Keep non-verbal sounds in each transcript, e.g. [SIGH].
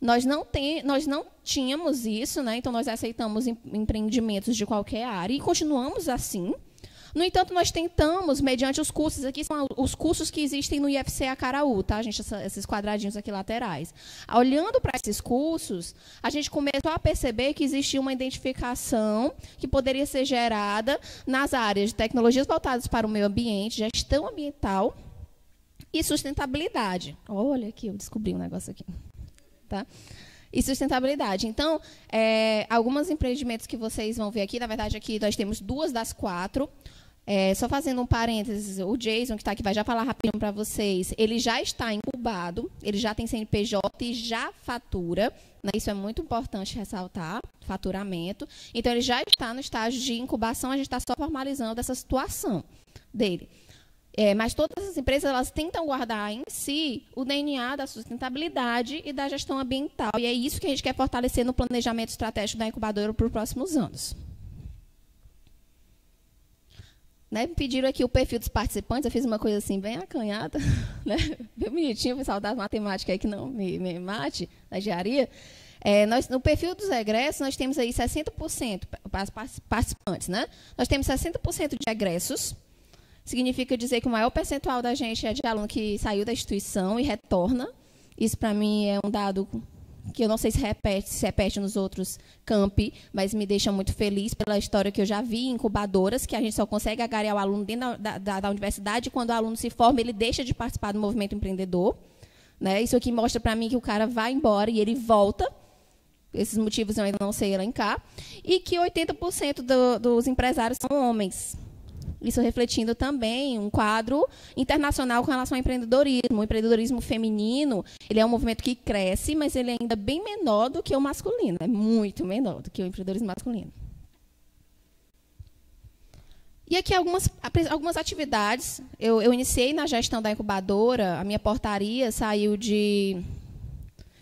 Nós não, tem, nós não tínhamos isso, né? então nós aceitamos empreendimentos de qualquer área e continuamos assim. No entanto, nós tentamos, mediante os cursos, aqui são os cursos que existem no IFC Acaraú, tá, gente? Esses quadradinhos aqui laterais. Olhando para esses cursos, a gente começou a perceber que existia uma identificação que poderia ser gerada nas áreas de tecnologias voltadas para o meio ambiente, gestão ambiental e sustentabilidade. Olha aqui, eu descobri um negócio aqui. Tá? e sustentabilidade. Então, é, alguns empreendimentos que vocês vão ver aqui, na verdade, aqui nós temos duas das quatro. É, só fazendo um parênteses, o Jason, que está aqui, vai já falar rapidinho para vocês. Ele já está incubado, ele já tem CNPJ e já fatura. Né? Isso é muito importante ressaltar, faturamento. Então, ele já está no estágio de incubação, a gente está só formalizando essa situação dele. É, mas todas as empresas elas tentam guardar em si o DNA da sustentabilidade e da gestão ambiental. E é isso que a gente quer fortalecer no planejamento estratégico da incubadora para os próximos anos. Né, pediram aqui o perfil dos participantes, eu fiz uma coisa assim, bem acanhada, [LAUGHS] né, bem bonitinho, o pessoal da matemática aí que não me, me mate, da engenharia. É, nós, no perfil dos egressos, nós temos aí 60% para participantes. Né? Nós temos 60% de egressos, significa dizer que o maior percentual da gente é de aluno que saiu da instituição e retorna. Isso, para mim, é um dado que eu não sei se repete, se repete nos outros campi, mas me deixa muito feliz pela história que eu já vi em incubadoras, que a gente só consegue agarrar o aluno dentro da, da, da universidade, quando o aluno se forma, ele deixa de participar do movimento empreendedor. Né? Isso aqui mostra para mim que o cara vai embora e ele volta. Esses motivos eu ainda não sei elencar. E que 80% do, dos empresários são homens. Isso refletindo também um quadro internacional com relação ao empreendedorismo. O empreendedorismo feminino, ele é um movimento que cresce, mas ele é ainda bem menor do que o masculino. É muito menor do que o empreendedorismo masculino. E aqui algumas, algumas atividades. Eu, eu iniciei na gestão da incubadora, a minha portaria saiu de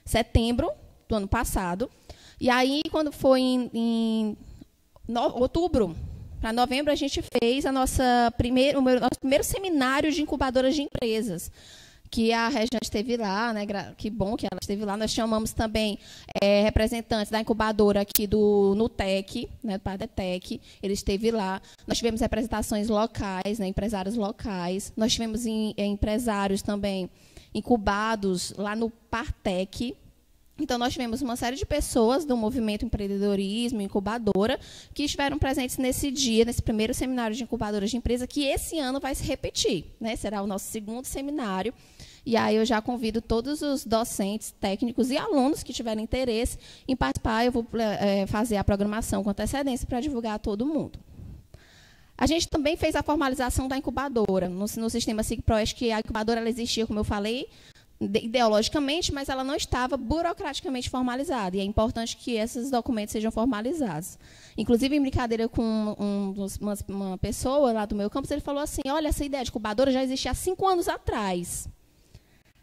setembro do ano passado. E aí, quando foi em, em no, outubro para novembro, a gente fez a nossa primeiro, o nosso primeiro seminário de incubadoras de empresas que a Regina esteve lá, né? Que bom que ela esteve lá. Nós chamamos também é, representantes da incubadora aqui do Nutec, né, do Padetec. Ele esteve lá. Nós tivemos representações locais, né, empresários locais. Nós tivemos em, em empresários também incubados lá no Partec, então, nós tivemos uma série de pessoas do movimento empreendedorismo, incubadora, que estiveram presentes nesse dia, nesse primeiro seminário de incubadoras de empresa, que esse ano vai se repetir. Né? Será o nosso segundo seminário. E aí eu já convido todos os docentes, técnicos e alunos que tiverem interesse em participar. Eu vou é, fazer a programação com antecedência para divulgar a todo mundo. A gente também fez a formalização da incubadora. No, no sistema SIGPROES, que a incubadora ela existia, como eu falei, ideologicamente, mas ela não estava burocraticamente formalizada. E é importante que esses documentos sejam formalizados. Inclusive, em brincadeira com um, uma, uma, pessoa lá do meu campus, ele falou assim: olha, essa ideia de incubadora já existia há cinco anos atrás.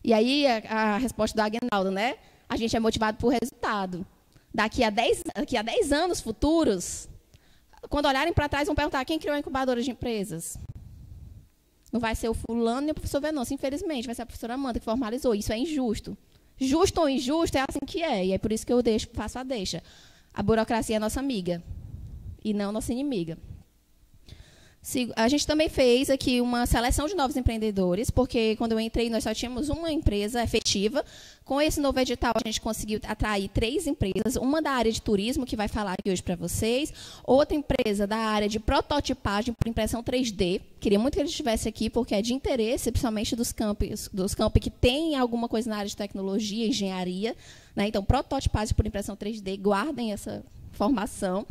E aí a, a resposta do Aguinaldo, né? A gente é motivado por resultado. Daqui a dez, daqui a dez anos futuros, quando olharem para trás, vão perguntar quem criou a incubadora de empresas. Não vai ser o fulano nem o professor Venâncio, infelizmente, vai ser a professora Amanda que formalizou. Isso é injusto. Justo ou injusto é assim que é, e é por isso que eu deixo, faço a deixa. A burocracia é nossa amiga e não nossa inimiga. A gente também fez aqui uma seleção de novos empreendedores, porque quando eu entrei nós só tínhamos uma empresa efetiva. Com esse novo edital, a gente conseguiu atrair três empresas, uma da área de turismo, que vai falar aqui hoje para vocês, outra empresa da área de prototipagem por impressão 3D. Queria muito que ele estivesse aqui, porque é de interesse, principalmente dos campos, dos campos que têm alguma coisa na área de tecnologia, engenharia. Né? Então, prototipagem por impressão 3D, guardem essa formação.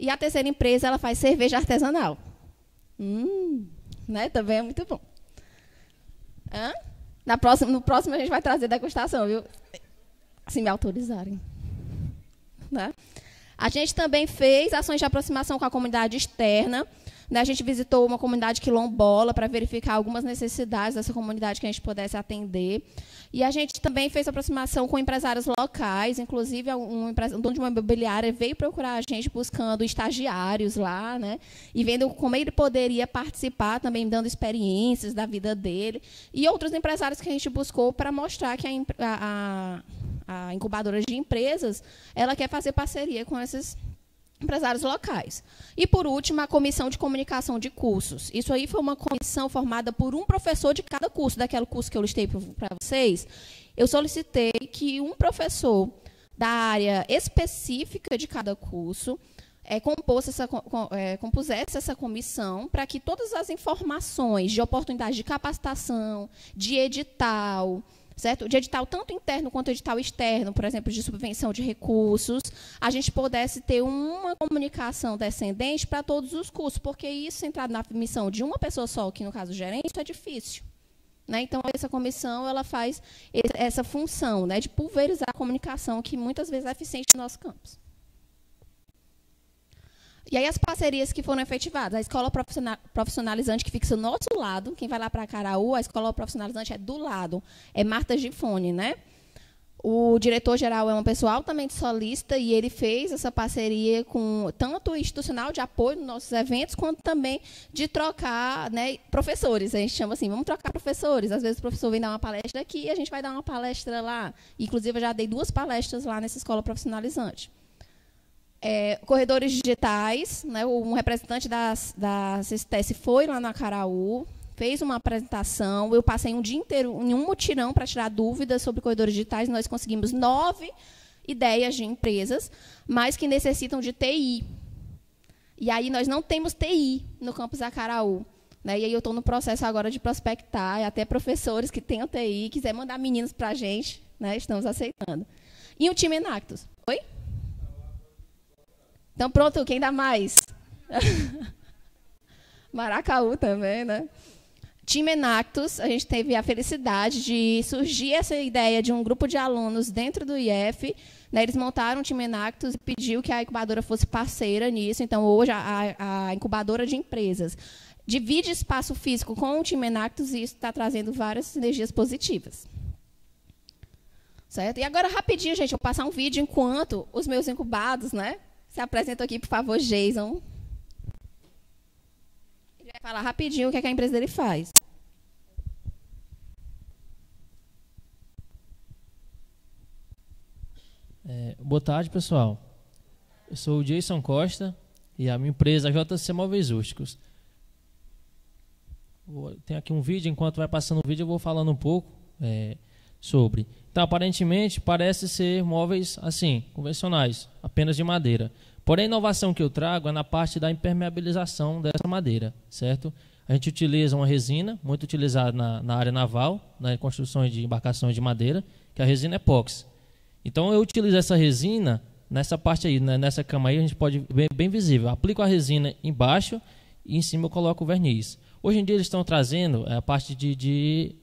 E a terceira empresa, ela faz cerveja artesanal. Hum, né? Também é muito bom. Hã? Na próxima, no próximo a gente vai trazer degustação, viu? Se me autorizarem. Né? A gente também fez ações de aproximação com a comunidade externa. Né? A gente visitou uma comunidade quilombola para verificar algumas necessidades dessa comunidade que a gente pudesse atender. E a gente também fez aproximação com empresários locais, inclusive um, um dono de uma imobiliária veio procurar a gente buscando estagiários lá, né? E vendo como ele poderia participar, também dando experiências da vida dele. E outros empresários que a gente buscou para mostrar que a, a a incubadora de empresas, ela quer fazer parceria com esses empresários locais. E, por último, a comissão de comunicação de cursos. Isso aí foi uma comissão formada por um professor de cada curso, daquele curso que eu listei para vocês. Eu solicitei que um professor da área específica de cada curso é, essa, é, compusesse essa comissão para que todas as informações de oportunidade de capacitação, de edital, certo? De edital tanto interno quanto edital externo, por exemplo, de subvenção de recursos, a gente pudesse ter uma comunicação descendente para todos os cursos, porque isso centrado na missão de uma pessoa só, que no caso gerente, isso é difícil. Né? Então, essa comissão ela faz essa função né, de pulverizar a comunicação, que muitas vezes é eficiente no nosso campus. E aí as parcerias que foram efetivadas, a escola profissionalizante que fica do nosso lado, quem vai lá para Caraú, a escola profissionalizante é do lado, é Marta Gifone, né? O diretor-geral é uma pessoa altamente solista e ele fez essa parceria com tanto institucional de apoio nos nossos eventos, quanto também de trocar né, professores. A gente chama assim, vamos trocar professores. Às vezes o professor vem dar uma palestra aqui e a gente vai dar uma palestra lá. Inclusive, eu já dei duas palestras lá nessa escola profissionalizante. É, corredores digitais, né, um representante da, da foi lá na Caraú, fez uma apresentação, eu passei um dia inteiro em um mutirão para tirar dúvidas sobre corredores digitais, nós conseguimos nove ideias de empresas, mas que necessitam de TI. E aí nós não temos TI no campus Acaraú. Né? E aí eu estou no processo agora de prospectar, e até professores que tenham TI, quiser mandar meninos para a gente, né? estamos aceitando. E o time Enactus. Oi? Então, pronto, quem dá mais? [LAUGHS] Maracaú também, né? Time Enactus, a gente teve a felicidade de surgir essa ideia de um grupo de alunos dentro do IF. Né, eles montaram o time Enactus e pediu que a incubadora fosse parceira nisso. Então, hoje, a, a incubadora de empresas divide espaço físico com o time Enactus e isso está trazendo várias sinergias positivas. Certo? E agora, rapidinho, gente, eu vou passar um vídeo enquanto os meus incubados, né, se apresenta aqui, por favor, Jason. Ele vai falar rapidinho o que, é que a empresa dele faz. É, boa tarde, pessoal. Eu sou o Jason Costa e a minha empresa é JC Móveis Rústicos. Tem aqui um vídeo, enquanto vai passando o vídeo eu vou falando um pouco é, sobre. Então, aparentemente, parece ser móveis assim, convencionais, apenas de madeira. Porém, a inovação que eu trago é na parte da impermeabilização dessa madeira, certo? A gente utiliza uma resina, muito utilizada na, na área naval, na construção de embarcações de madeira, que é a resina epóxi. Então, eu utilizo essa resina nessa parte aí, né, nessa cama aí, a gente pode ver bem visível. Aplico a resina embaixo e em cima eu coloco o verniz. Hoje em dia eles estão trazendo é, a parte de, de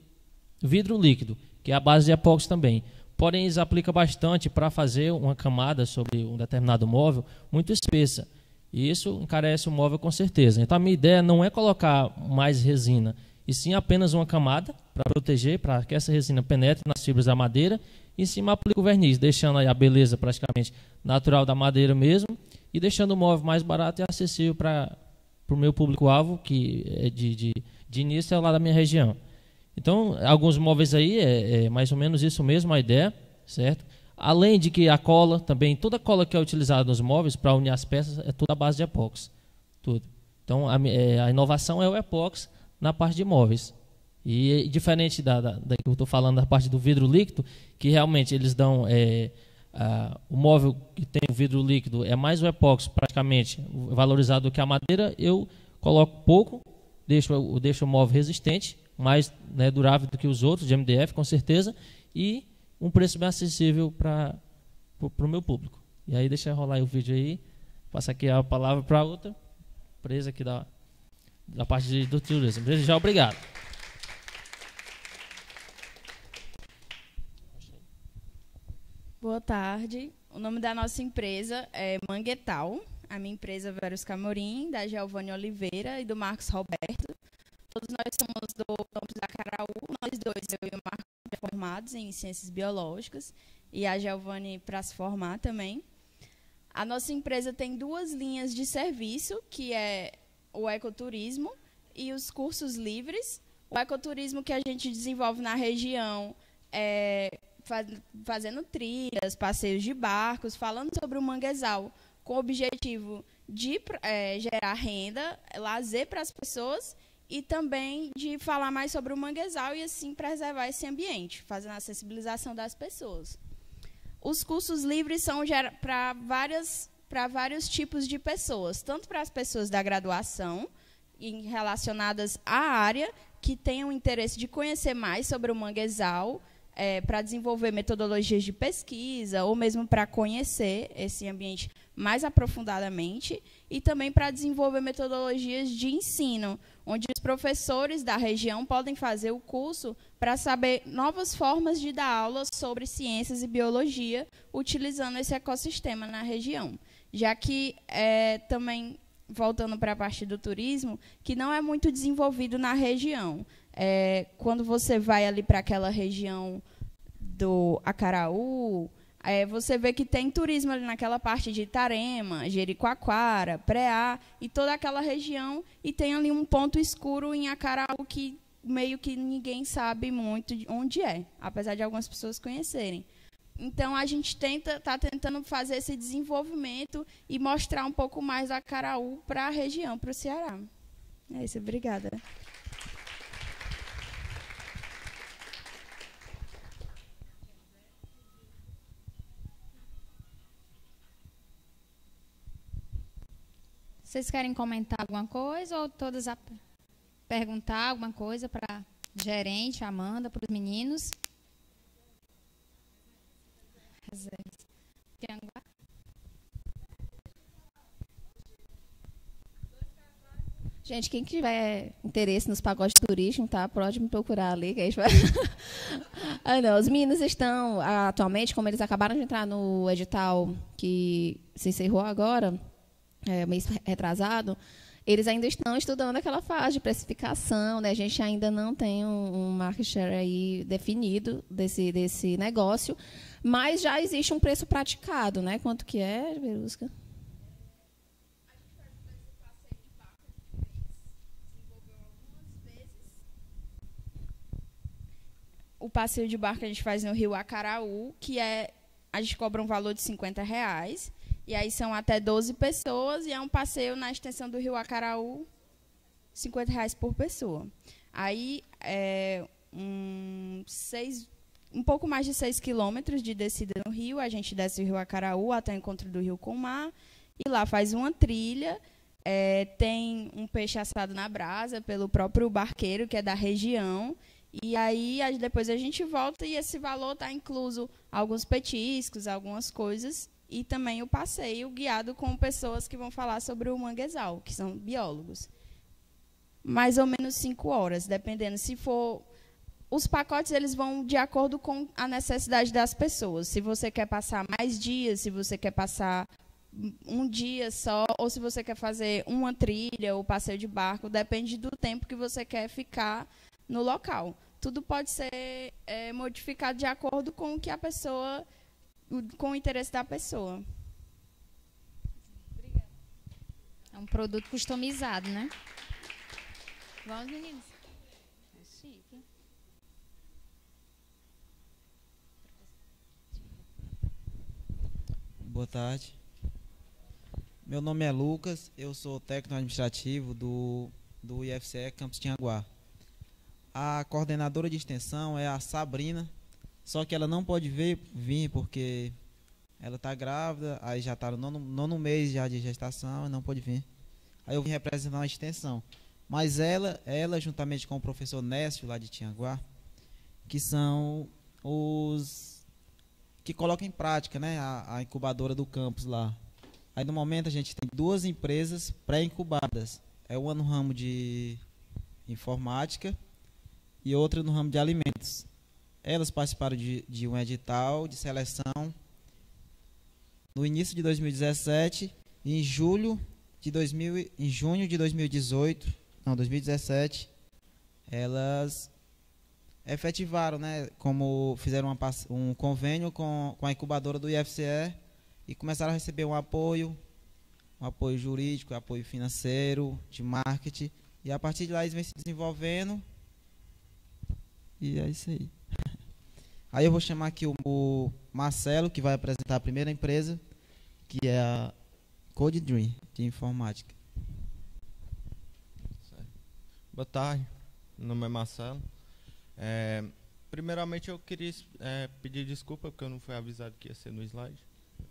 vidro líquido, que é a base de epóxi também. Porém, eles aplicam bastante para fazer uma camada sobre um determinado móvel muito espessa. E isso encarece o móvel com certeza. Então, a minha ideia não é colocar mais resina, e sim apenas uma camada para proteger, para que essa resina penetre nas fibras da madeira. E em cima aplico o verniz, deixando a beleza praticamente natural da madeira mesmo e deixando o móvel mais barato e acessível para o meu público-alvo, que é de, de, de início é lá da minha região. Então, alguns móveis aí é, é, mais ou menos isso mesmo, a ideia, certo? Além de que a cola também, toda cola que é utilizada nos móveis para unir as peças é toda a base de epóxi, tudo. Então, a, é, a inovação é o epóxi na parte de móveis. E diferente da, da, da que eu estou falando da parte do vidro líquido, que realmente eles dão é, a, o móvel que tem o vidro líquido é mais o epóxi praticamente valorizado do que a madeira, eu coloco pouco, deixo, deixo o móvel resistente mais né, durável do que os outros de MDF, com certeza, e um preço bem acessível para o meu público. E aí deixa rolar o vídeo aí, passa aqui a palavra para outra empresa aqui da, da parte de, do turismo. Desde já, obrigado. Boa tarde. O nome da nossa empresa é Manguetal. A minha empresa é Verus Camorim, da Giovanni Oliveira e do Marcos Roberto. Todos nós somos do campus da Caraú, nós dois, eu e o Marco, formados em ciências biológicas, e a Giovanni para se formar também. A nossa empresa tem duas linhas de serviço, que é o ecoturismo e os cursos livres. O ecoturismo que a gente desenvolve na região é fazendo trilhas, passeios de barcos, falando sobre o manguezal, com o objetivo de é, gerar renda, lazer para as pessoas e também de falar mais sobre o manguezal e assim preservar esse ambiente, fazendo a sensibilização das pessoas. Os cursos livres são para várias para vários tipos de pessoas, tanto para as pessoas da graduação relacionadas à área que tenham interesse de conhecer mais sobre o manguezal, é, para desenvolver metodologias de pesquisa ou mesmo para conhecer esse ambiente mais aprofundadamente e também para desenvolver metodologias de ensino, onde os professores da região podem fazer o curso para saber novas formas de dar aulas sobre ciências e biologia utilizando esse ecossistema na região já que é, também voltando para a parte do turismo, que não é muito desenvolvido na região. É, quando você vai ali para aquela região do Acaraú, é, você vê que tem turismo ali naquela parte de Itarema, Jericoacoara, Preá e toda aquela região, e tem ali um ponto escuro em Acaraú que meio que ninguém sabe muito onde é, apesar de algumas pessoas conhecerem. Então a gente tenta está tentando fazer esse desenvolvimento e mostrar um pouco mais da Caraú para a região, para o Ceará. É isso, obrigada. Vocês querem comentar alguma coisa ou todas a perguntar alguma coisa para gerente, Amanda, para os meninos? Gente, quem tiver interesse nos pacotes turísticos, tá? Pode me procurar ali, que a gente vai. [LAUGHS] ah, não. Os meninos estão, atualmente, como eles acabaram de entrar no edital que se encerrou agora, é, mês retrasado, eles ainda estão estudando aquela fase de precificação, né? A gente ainda não tem um, um market share aí definido desse, desse negócio, mas já existe um preço praticado, né? Quanto que é, Verusca? O passeio de barco a gente faz no Rio Acaraú, que é a gente cobra um valor de 50 reais. E aí são até 12 pessoas e é um passeio na extensão do Rio Acaraú, 50 reais por pessoa. Aí é um, seis, um pouco mais de 6 quilômetros de descida no rio. A gente desce o Rio Acaraú até o encontro do Rio com o mar. E lá faz uma trilha. É, tem um peixe assado na brasa pelo próprio barqueiro, que é da região. E aí depois a gente volta e esse valor está incluso alguns petiscos, algumas coisas e também o passeio guiado com pessoas que vão falar sobre o manguezal, que são biólogos. Mais ou menos cinco horas, dependendo. Se for os pacotes eles vão de acordo com a necessidade das pessoas. Se você quer passar mais dias, se você quer passar um dia só, ou se você quer fazer uma trilha ou passeio de barco, depende do tempo que você quer ficar no local. Tudo pode ser é, modificado de acordo com o que a pessoa com o interesse da pessoa. É um produto customizado, né? Vamos, meninos. É chique. Boa tarde. Meu nome é Lucas, eu sou técnico administrativo do, do IFCE Campus Tianguá. A coordenadora de extensão é a Sabrina só que ela não pode vir, vir porque ela está grávida, aí já está no nono, nono mês já de gestação, não pode vir. Aí eu vim representar a extensão. Mas ela, ela juntamente com o professor Nécio lá de Tianguá, que são os que colocam em prática né, a, a incubadora do campus lá. Aí no momento a gente tem duas empresas pré-incubadas. É uma no ramo de informática e outra no ramo de alimentos. Elas participaram de, de um edital de seleção no início de 2017 e em julho de 2000, em junho de 2018, não, 2017, elas efetivaram, né, como fizeram uma, um convênio com, com a incubadora do IFCE e começaram a receber um apoio, um apoio jurídico, apoio financeiro, de marketing, e a partir de lá eles vêm se desenvolvendo. E é isso aí. Aí eu vou chamar aqui o, Marcelo, que vai apresentar a primeira empresa, que é a Code Dream, de informática. Boa tarde, meu nome é Marcelo. É, primeiramente eu queria é, pedir desculpa porque eu não fui avisado que ia ser no slide.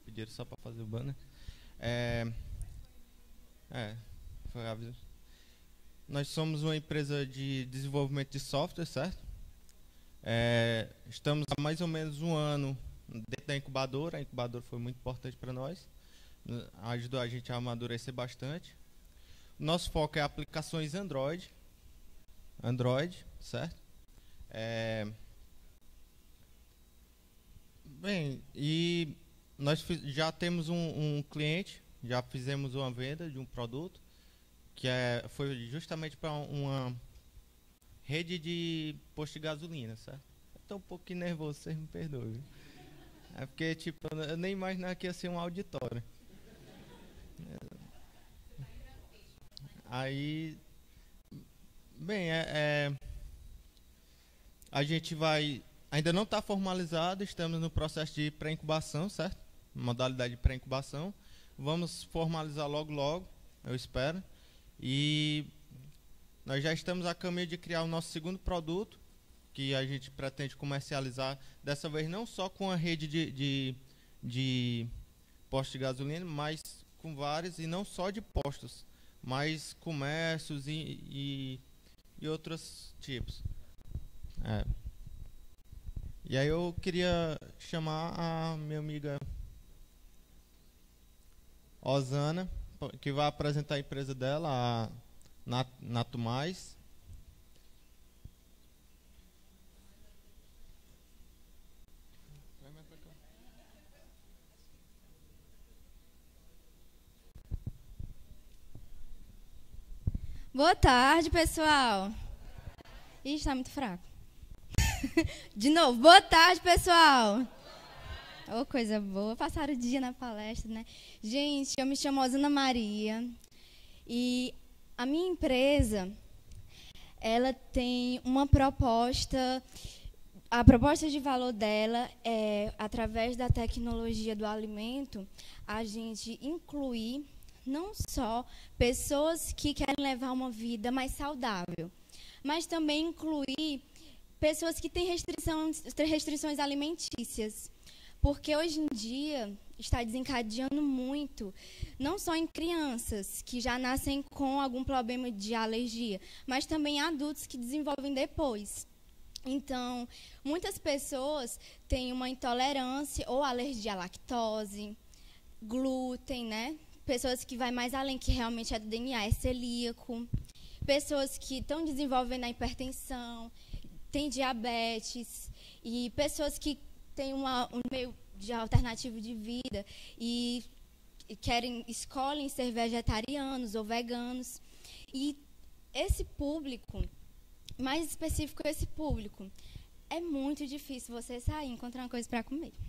Pediram só para fazer o banner. É, é, foi avisado. Nós somos uma empresa de desenvolvimento de software, certo? É, estamos há mais ou menos um ano dentro da incubadora. A incubadora foi muito importante para nós. Ajudou a gente a amadurecer bastante. Nosso foco é aplicações Android. Android, certo? É, bem, e nós já temos um, um cliente, já fizemos uma venda de um produto que é, foi justamente para uma rede de posto de gasolina, certo? Estou um pouquinho nervoso, vocês me perdoem. É porque, tipo, eu nem imaginava que ia ser um auditório. Aí, bem, é, é a gente vai, ainda não está formalizado, estamos no processo de pré-incubação, certo? Modalidade de pré-incubação. Vamos formalizar logo, logo, eu espero. E nós já estamos a caminho de criar o nosso segundo produto, que a gente pretende comercializar, dessa vez não só com a rede de, de, de postos de gasolina, mas com vários, e não só de postos, mas comércios e, e, e outros tipos. É. E aí eu queria chamar a minha amiga Osana que vai apresentar a empresa dela, a Nato Mais. Boa tarde, pessoal. Ih, está muito fraco. [LAUGHS] De novo, boa tarde, pessoal. Oh, coisa boa. Passaram o dia na palestra, né? Gente, eu me chamo Osana Maria e a minha empresa, ela tem uma proposta. A proposta de valor dela é, através da tecnologia do alimento, a gente incluir não só pessoas que querem levar uma vida mais saudável, mas também incluir pessoas que têm restrições, restrições alimentícias. Porque hoje em dia está desencadeando muito, não só em crianças que já nascem com algum problema de alergia, mas também adultos que desenvolvem depois. Então, muitas pessoas têm uma intolerância ou alergia à lactose, glúten, né? Pessoas que vai mais além que realmente é do DNA, é celíaco. Pessoas que estão desenvolvendo a hipertensão, têm diabetes e pessoas que têm uma, um meio de alternativo de vida e querem escolhem ser vegetarianos ou veganos. E esse público, mais específico esse público, é muito difícil você sair e encontrar uma coisa para comer. [LAUGHS]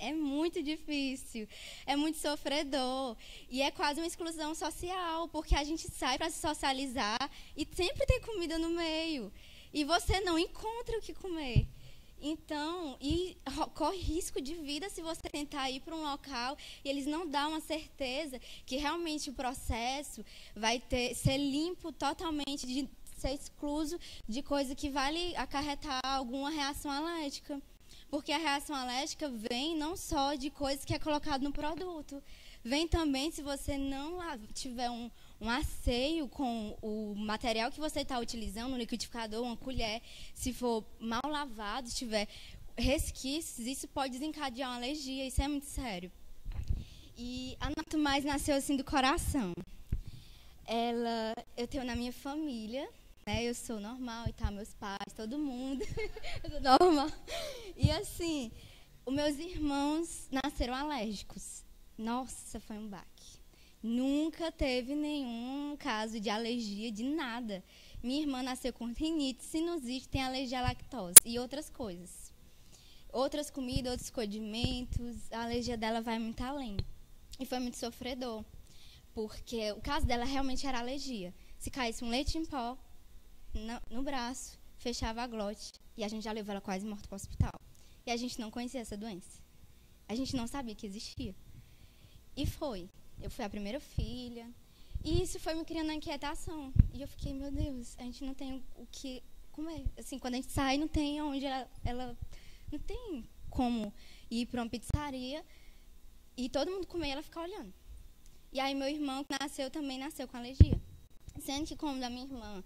É muito difícil, é muito sofredor e é quase uma exclusão social, porque a gente sai para se socializar e sempre tem comida no meio e você não encontra o que comer. Então, e corre risco de vida se você tentar ir para um local e eles não dão uma certeza que realmente o processo vai ter, ser limpo totalmente, de ser excluso de coisa que vai acarretar alguma reação alérgica. Porque a reação alérgica vem não só de coisas que é colocado no produto, vem também se você não tiver um, um asseio com o material que você está utilizando, um liquidificador, uma colher, se for mal lavado, se tiver resquícios, isso pode desencadear uma alergia, isso é muito sério. E a Nato Mais nasceu assim do coração. Ela, eu tenho na minha família, né? Eu sou normal e tá meus pais, todo mundo, [LAUGHS] eu sou normal. E assim, os meus irmãos nasceram alérgicos. Nossa, foi um baque. Nunca teve nenhum caso de alergia de nada. Minha irmã nasceu com rinite, sinusite, tem alergia à lactose e outras coisas. Outras comidas, outros condimentos, a alergia dela vai muito além. E foi muito sofredor, porque o caso dela realmente era alergia. Se caísse um leite em pó no, no braço, fechava a glote e a gente já levou ela quase morta para o hospital. E a gente não conhecia essa doença. A gente não sabia que existia. E foi. Eu fui a primeira filha. E isso foi me criando inquietação. E eu fiquei, meu Deus, a gente não tem o que comer. Assim, quando a gente sai, não tem onde ela, ela não tem como ir para uma pizzaria e todo mundo comer ela ficar olhando. E aí meu irmão que nasceu também nasceu com alergia. Sendo que como da minha irmã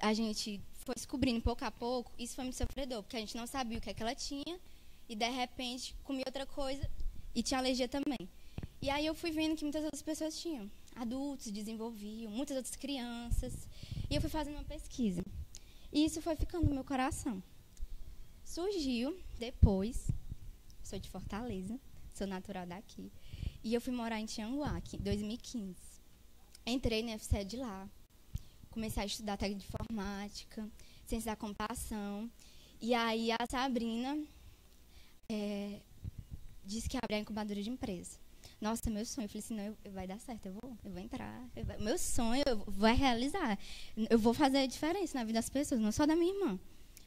a gente foi descobrindo pouco a pouco, isso foi muito sofredor, porque a gente não sabia o que é que ela tinha e de repente comia outra coisa e tinha alergia também. E aí eu fui vendo que muitas outras pessoas tinham. Adultos desenvolviam, muitas outras crianças. E eu fui fazendo uma pesquisa. E isso foi ficando no meu coração. Surgiu depois, sou de Fortaleza, sou natural daqui, e eu fui morar em Tianguá, em 2015. Entrei na FCE de lá, comecei a estudar técnica de informática, ciência da computação, e aí a Sabrina é, disse que ia abrir a incubadora de empresa. Nossa, meu sonho. Eu falei assim, não, eu, vai dar certo, eu vou, eu vou entrar. Eu vou, meu sonho vai realizar. Eu vou fazer a diferença na vida das pessoas, não só da minha irmã.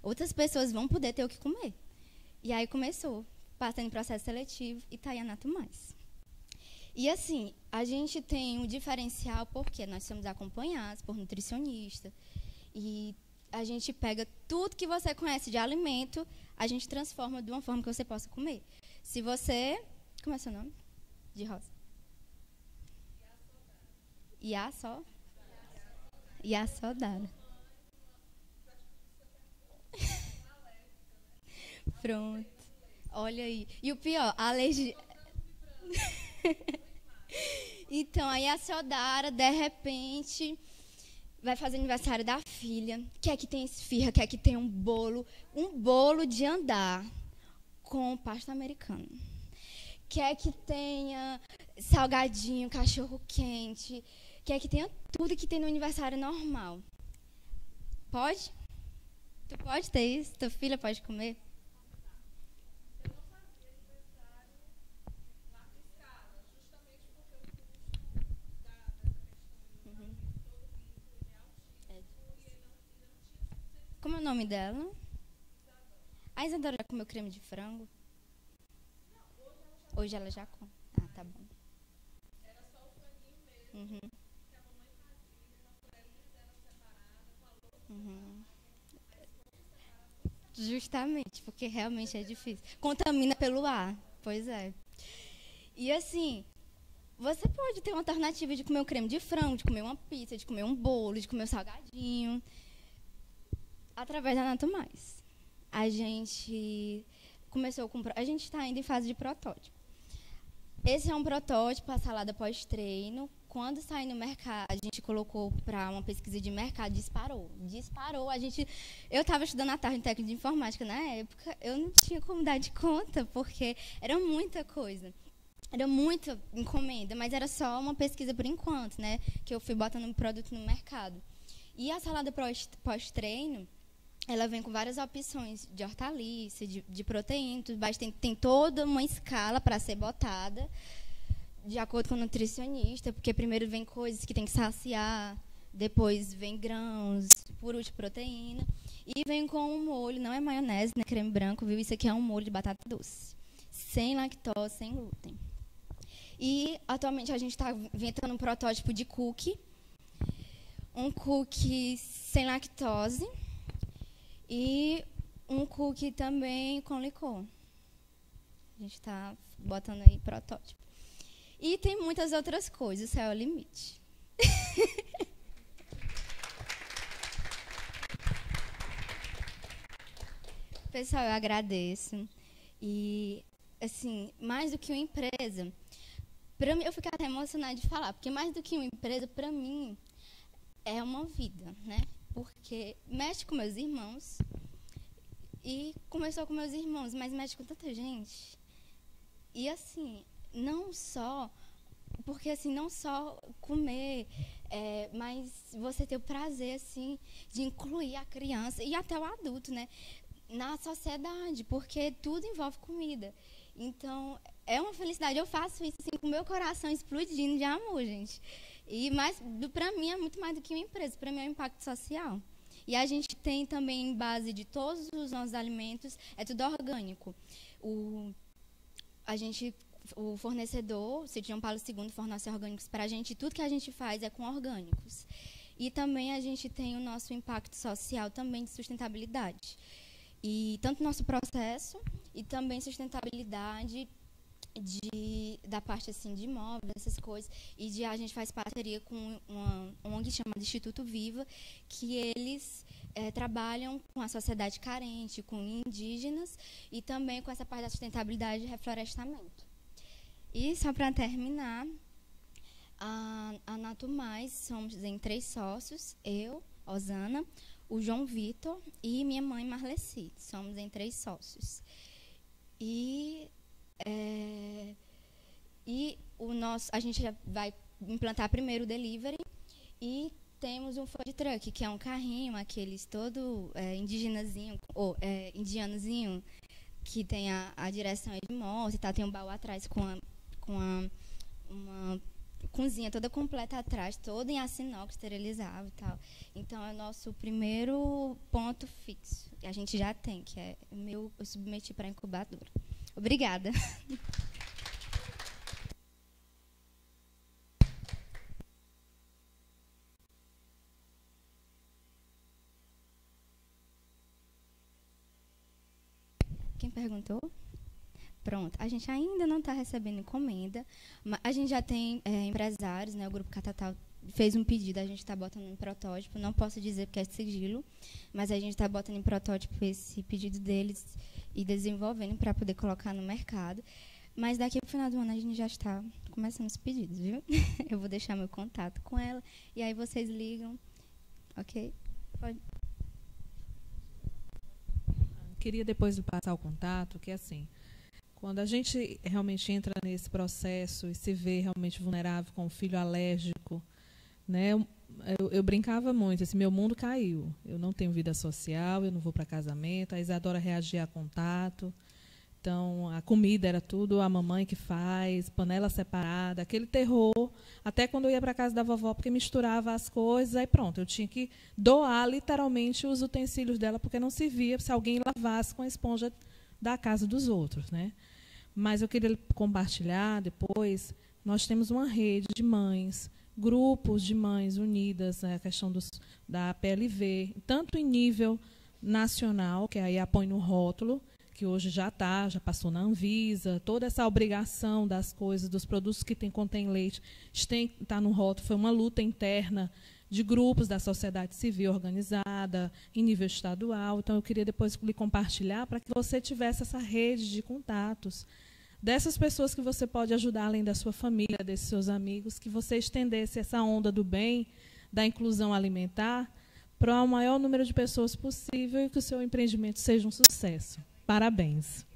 Outras pessoas vão poder ter o que comer. E aí começou, passando em processo seletivo e tá aí a Nato Mais. E assim, a gente tem um diferencial porque nós somos acompanhados por nutricionista e a gente pega tudo que você conhece de alimento, a gente transforma de uma forma que você possa comer. Se você, como é seu nome? De rosa. E a só? E a soldada. [LAUGHS] Pronto. Olha aí. E o pior, a alergia. [LAUGHS] então, aí a Sodara, de repente, vai fazer aniversário da filha. Quer que tenha esfirra, quer que tenha um bolo. Um bolo de andar com pasta americana quer que tenha salgadinho, cachorro quente, quer que tenha tudo que tem no aniversário normal. Pode? Tu pode ter isso? Tua filha pode comer? Uhum. Como é o nome dela? A Isadora já comeu creme de frango? Hoje ela já come. Ah, tá bom. Era só o franguinho mesmo. Uhum. Que a mamãe fazia, Uhum. Justamente, porque realmente é difícil. Contamina pelo ar. Pois é. E assim, você pode ter uma alternativa de comer um creme de frango, de comer uma pizza, de comer um bolo, de comer um salgadinho. Através da Nato Mais. A gente começou com. A gente está ainda em fase de protótipo. Esse é um protótipo, a salada pós-treino. Quando saiu no mercado, a gente colocou para uma pesquisa de mercado, disparou. Disparou. A gente, eu estava estudando à tarde em técnica de informática na época, eu não tinha como dar de conta, porque era muita coisa. Era muita encomenda, mas era só uma pesquisa por enquanto, né? Que eu fui botando um produto no mercado. E a salada pós-treino, ela vem com várias opções de hortaliça, de, de proteína, tudo mais. Tem, tem toda uma escala para ser botada, de acordo com o nutricionista, porque primeiro vem coisas que tem que saciar, depois vem grãos, por último proteína. E vem com um molho, não é maionese, né, creme branco, viu? Isso aqui é um molho de batata doce. Sem lactose, sem glúten. E atualmente a gente está inventando um protótipo de cookie. Um cookie sem lactose e um cookie também com licor. A gente está botando aí protótipo. E tem muitas outras coisas, isso é o limite. [LAUGHS] Pessoal, eu agradeço. E, assim, mais do que uma empresa, para mim, eu fico até emocionada de falar, porque mais do que uma empresa, para mim, é uma vida, né? Porque mexe com meus irmãos. E começou com meus irmãos, mas mexe com tanta gente. E assim, não só. Porque assim, não só comer, é, mas você ter o prazer, assim, de incluir a criança e até o adulto, né? Na sociedade, porque tudo envolve comida. Então, é uma felicidade. Eu faço isso assim, com o meu coração explodindo de amor, gente. E mais, para mim é muito mais do que uma empresa, para mim é um impacto social. E a gente tem também, base de todos os nossos alimentos, é tudo orgânico. O, a gente, o fornecedor, Sítio João Paulo II, fornece orgânicos para a gente. Tudo que a gente faz é com orgânicos. E também a gente tem o nosso impacto social também de sustentabilidade. E tanto nosso processo e também sustentabilidade de, da parte assim de imóveis, essas coisas. E de, a gente faz parceria com uma ONG chamada Instituto Viva, que eles é, trabalham com a sociedade carente, com indígenas e também com essa parte da sustentabilidade e reflorestamento. E só para terminar, a, a Nato Mais somos em três sócios, eu, Osana, o João Vitor e minha mãe Marleci. Somos em três sócios. E é, e o nosso, a gente vai implantar primeiro o delivery e temos um food truck, que é um carrinho, aqueles todo é, indígenazinho, ou é, indianozinho, que tem a, a direção de moto e tem um baú atrás com, a, com a, uma cozinha toda completa atrás, toda em aço inox, esterilizado e tal. Então, é o nosso primeiro ponto fixo. A gente já tem, que é meu, eu submeti para incubadora. Obrigada. Quem perguntou? Pronto, a gente ainda não está recebendo encomenda, mas a gente já tem é, empresários, né? O Grupo Catatal fez um pedido, a gente está botando em protótipo, não posso dizer porque é sigilo, mas a gente está botando em protótipo esse pedido deles e desenvolvendo para poder colocar no mercado. Mas daqui para o final do ano a gente já está começando os pedidos, viu? [LAUGHS] Eu vou deixar meu contato com ela e aí vocês ligam, ok? Pode. Queria depois passar o contato, que é assim, quando a gente realmente entra nesse processo e se vê realmente vulnerável com um filho alérgico, né? Eu, eu, brincava muito, esse meu mundo caiu. Eu não tenho vida social, eu não vou para casamento. A Isadora reagia a contato. Então, a comida era tudo a mamãe que faz, panela separada, aquele terror. Até quando eu ia para casa da vovó, porque misturava as coisas, aí pronto, eu tinha que doar literalmente os utensílios dela, porque não se via se alguém lavasse com a esponja da casa dos outros. Né? Mas eu queria compartilhar depois. Nós temos uma rede de mães grupos de mães unidas, né, a questão dos, da PLV, tanto em nível nacional, que aí apoia no rótulo, que hoje já está, já passou na Anvisa, toda essa obrigação das coisas, dos produtos que tem, contém leite, está no rótulo, foi uma luta interna de grupos da sociedade civil organizada, em nível estadual. Então, eu queria depois lhe compartilhar para que você tivesse essa rede de contatos dessas pessoas que você pode ajudar, além da sua família, desses seus amigos, que você estendesse essa onda do bem, da inclusão alimentar, para o maior número de pessoas possível e que o seu empreendimento seja um sucesso. Parabéns.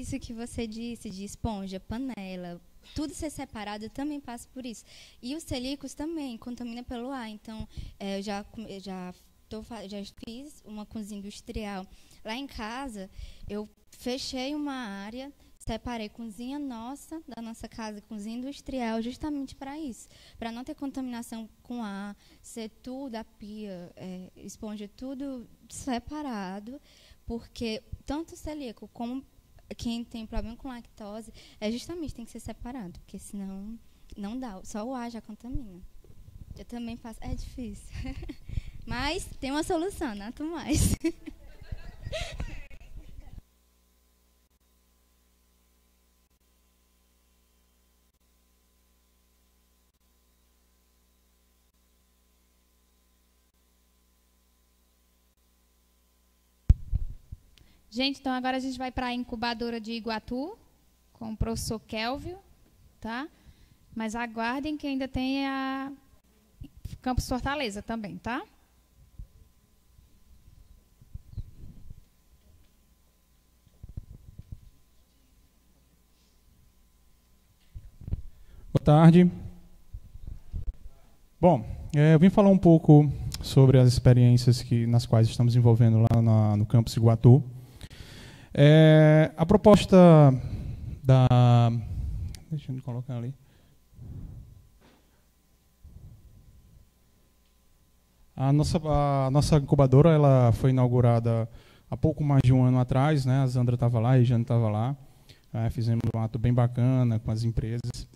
Isso que você disse de esponja, panela, tudo ser separado, eu também passo por isso. E os celíacos também contamina pelo ar. Então, é, eu já, eu já, tô, já fiz uma cozinha industrial. Lá em casa, eu fechei uma área separei cozinha nossa, da nossa casa, cozinha industrial, justamente para isso. Para não ter contaminação com ar, ser tudo, a pia, é, esponja, tudo separado, porque tanto o celíaco como quem tem problema com lactose, é justamente tem que ser separado, porque senão não dá, só o ar já contamina. Eu também faço, é difícil. [LAUGHS] Mas tem uma solução, nato mais. [LAUGHS] Gente, então agora a gente vai para a incubadora de Iguatu com o professor Kelvio, tá? Mas aguardem que ainda tem a Campus Fortaleza também, tá? Boa tarde. Bom, é, eu vim falar um pouco sobre as experiências que, nas quais estamos envolvendo lá na, no campus Iguatu. É, a proposta da. Deixa eu colocar ali. A nossa, a nossa incubadora ela foi inaugurada há pouco mais de um ano atrás. Né? A Zandra estava lá, a Regiane estava lá. É, fizemos um ato bem bacana com as empresas.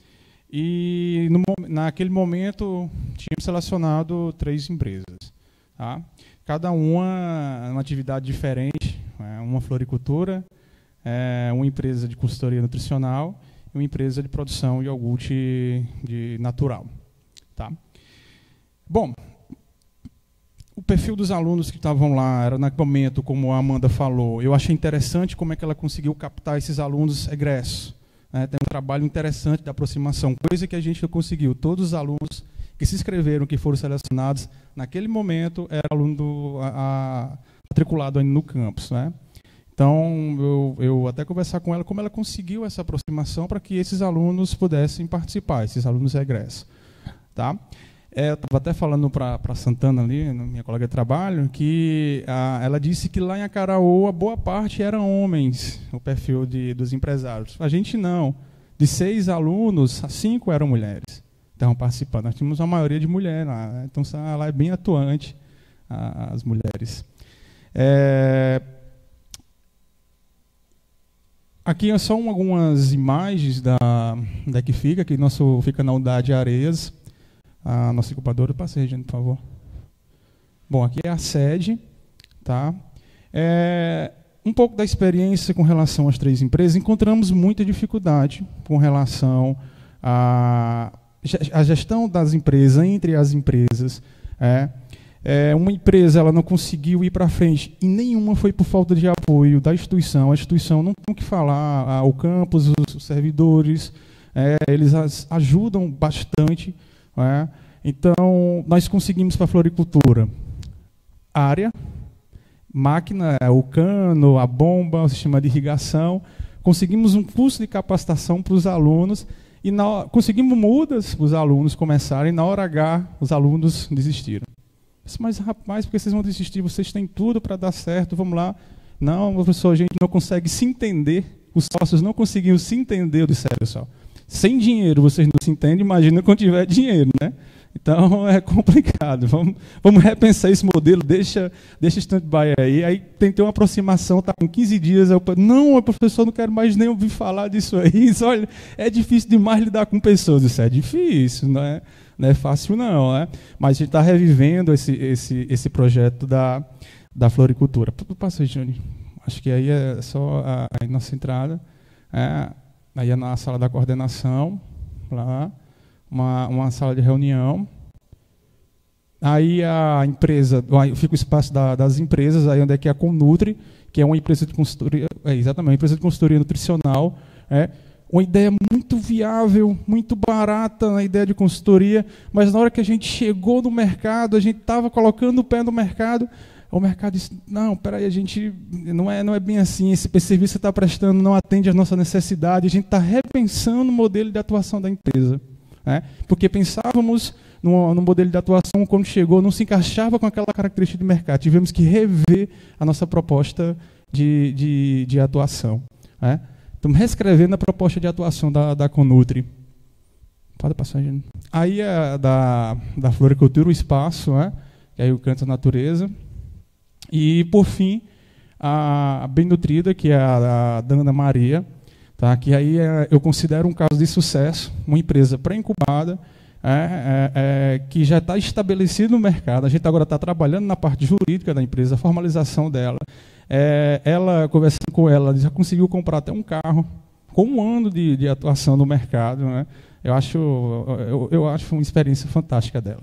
E no, naquele momento tínhamos selecionado três empresas. Tá? Cada uma uma atividade diferente? Uma floricultura, é, uma empresa de consultoria nutricional e uma empresa de produção de iogurte de natural. Tá? Bom, o perfil dos alunos que estavam lá era naquele momento, como a Amanda falou, eu achei interessante como é que ela conseguiu captar esses alunos egressos. Né? Tem um trabalho interessante de aproximação, coisa que a gente conseguiu. Todos os alunos que se inscreveram, que foram selecionados, naquele momento, era aluno do, a, matriculado no campus. Né? Então, eu, eu até conversar com ela como ela conseguiu essa aproximação para que esses alunos pudessem participar, esses alunos egressos. Tá? É, eu estava até falando para a Santana ali, minha colega de trabalho, que a, ela disse que lá em Acaraú a boa parte eram homens, o perfil de, dos empresários. A gente não. De seis alunos, cinco eram mulheres. Estavam participando. Nós tínhamos uma maioria de mulheres lá. Né? Então lá é bem atuante, a, as mulheres. É, aqui são algumas imagens da, da que fica, que nosso fica na unidade Areias a nossa incubadora. Passei, gente, por favor. Bom, aqui é a sede. Tá? É, um pouco da experiência com relação às três empresas, encontramos muita dificuldade com relação à a gestão das empresas, entre as empresas. É, é, uma empresa ela não conseguiu ir para frente e nenhuma foi por falta de apoio da instituição. A instituição não tem o que falar, o campus, os servidores, é, eles ajudam bastante é? Então, nós conseguimos para a floricultura área, máquina, é, o cano, a bomba, o sistema de irrigação. Conseguimos um curso de capacitação para os alunos e na, conseguimos mudas para os alunos começarem. Na hora H, os alunos desistiram. Mas, rapaz, porque vocês vão desistir? Vocês têm tudo para dar certo, vamos lá. Não, professor, a gente não consegue se entender. Os sócios não conseguiam se entender. Eu disse, pessoal, sem dinheiro vocês não se entendem, imagina quando tiver dinheiro, né? Então [LAUGHS] é complicado. Vamos, vamos repensar esse modelo, deixa, deixa stand-by aí. Aí tentei uma aproximação, tá com 15 dias. Eu, não, professor, não quero mais nem ouvir falar disso aí. [LAUGHS] Isso, olha, é difícil demais lidar com pessoas. Isso é difícil, não é, não é fácil, não. É? Mas a gente está revivendo esse, esse, esse projeto da, da floricultura. Passa, Júnior. Acho que aí é só a, a nossa entrada. É, Aí é na sala da coordenação, lá, uma, uma sala de reunião. Aí a empresa, fica o espaço da, das empresas, aí onde é que é a Conutri, que é uma empresa de consultoria, é, exatamente, uma empresa de consultoria nutricional, é, uma ideia muito viável, muito barata na ideia de consultoria, mas na hora que a gente chegou no mercado, a gente estava colocando o pé no mercado, o mercado disse, não, peraí, a gente não é, não é bem assim, esse serviço que está prestando não atende às nossas necessidades, a gente está repensando o modelo de atuação da empresa. Né? Porque pensávamos no, no, modelo de atuação, quando chegou, não se encaixava com aquela característica de mercado. Tivemos que rever a nossa proposta de, de, de atuação. Né? Estamos reescrevendo a proposta de atuação da, da Conutri. Pode passar, gente. Aí é da, da floricultura, o espaço, né? que aí o canto da natureza. E, por fim, a Bem Nutrida, que é a, a Dana Maria, tá? que aí é, eu considero um caso de sucesso, uma empresa pré-incubada, é, é, é, que já está estabelecido no mercado. A gente agora está trabalhando na parte jurídica da empresa, a formalização dela. É, ela, conversando com ela, já conseguiu comprar até um carro com um ano de, de atuação no mercado. Né? Eu, acho, eu, eu acho uma experiência fantástica dela.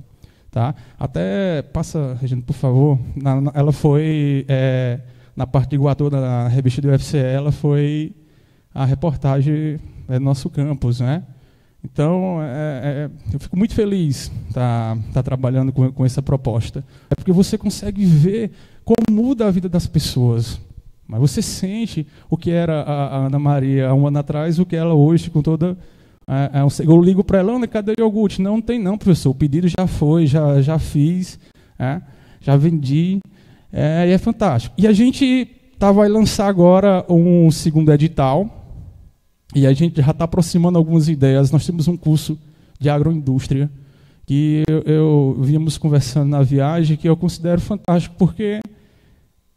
Tá? Até, passa, Regina, por favor, na, na, ela foi, é, na parte de Iguatu, na revista do UFC, ela foi a reportagem é, do nosso campus, né? Então, é, é, eu fico muito feliz estar tá, tá trabalhando com, com, essa proposta. É porque você consegue ver como muda a vida das pessoas. Mas você sente o que era a, Ana Maria há um ano atrás, o que ela hoje, com toda. É, é eu ligo para ela, Ana, cadê o iogurte? Não, não tem não, professor. O pedido já foi, já, já fiz, é, já vendi. É, e é fantástico. E a gente tá, vai lançar agora um segundo edital e a gente já está aproximando algumas ideias. Nós temos um curso de agroindústria que eu, eu vimos conversando na viagem que eu considero fantástico porque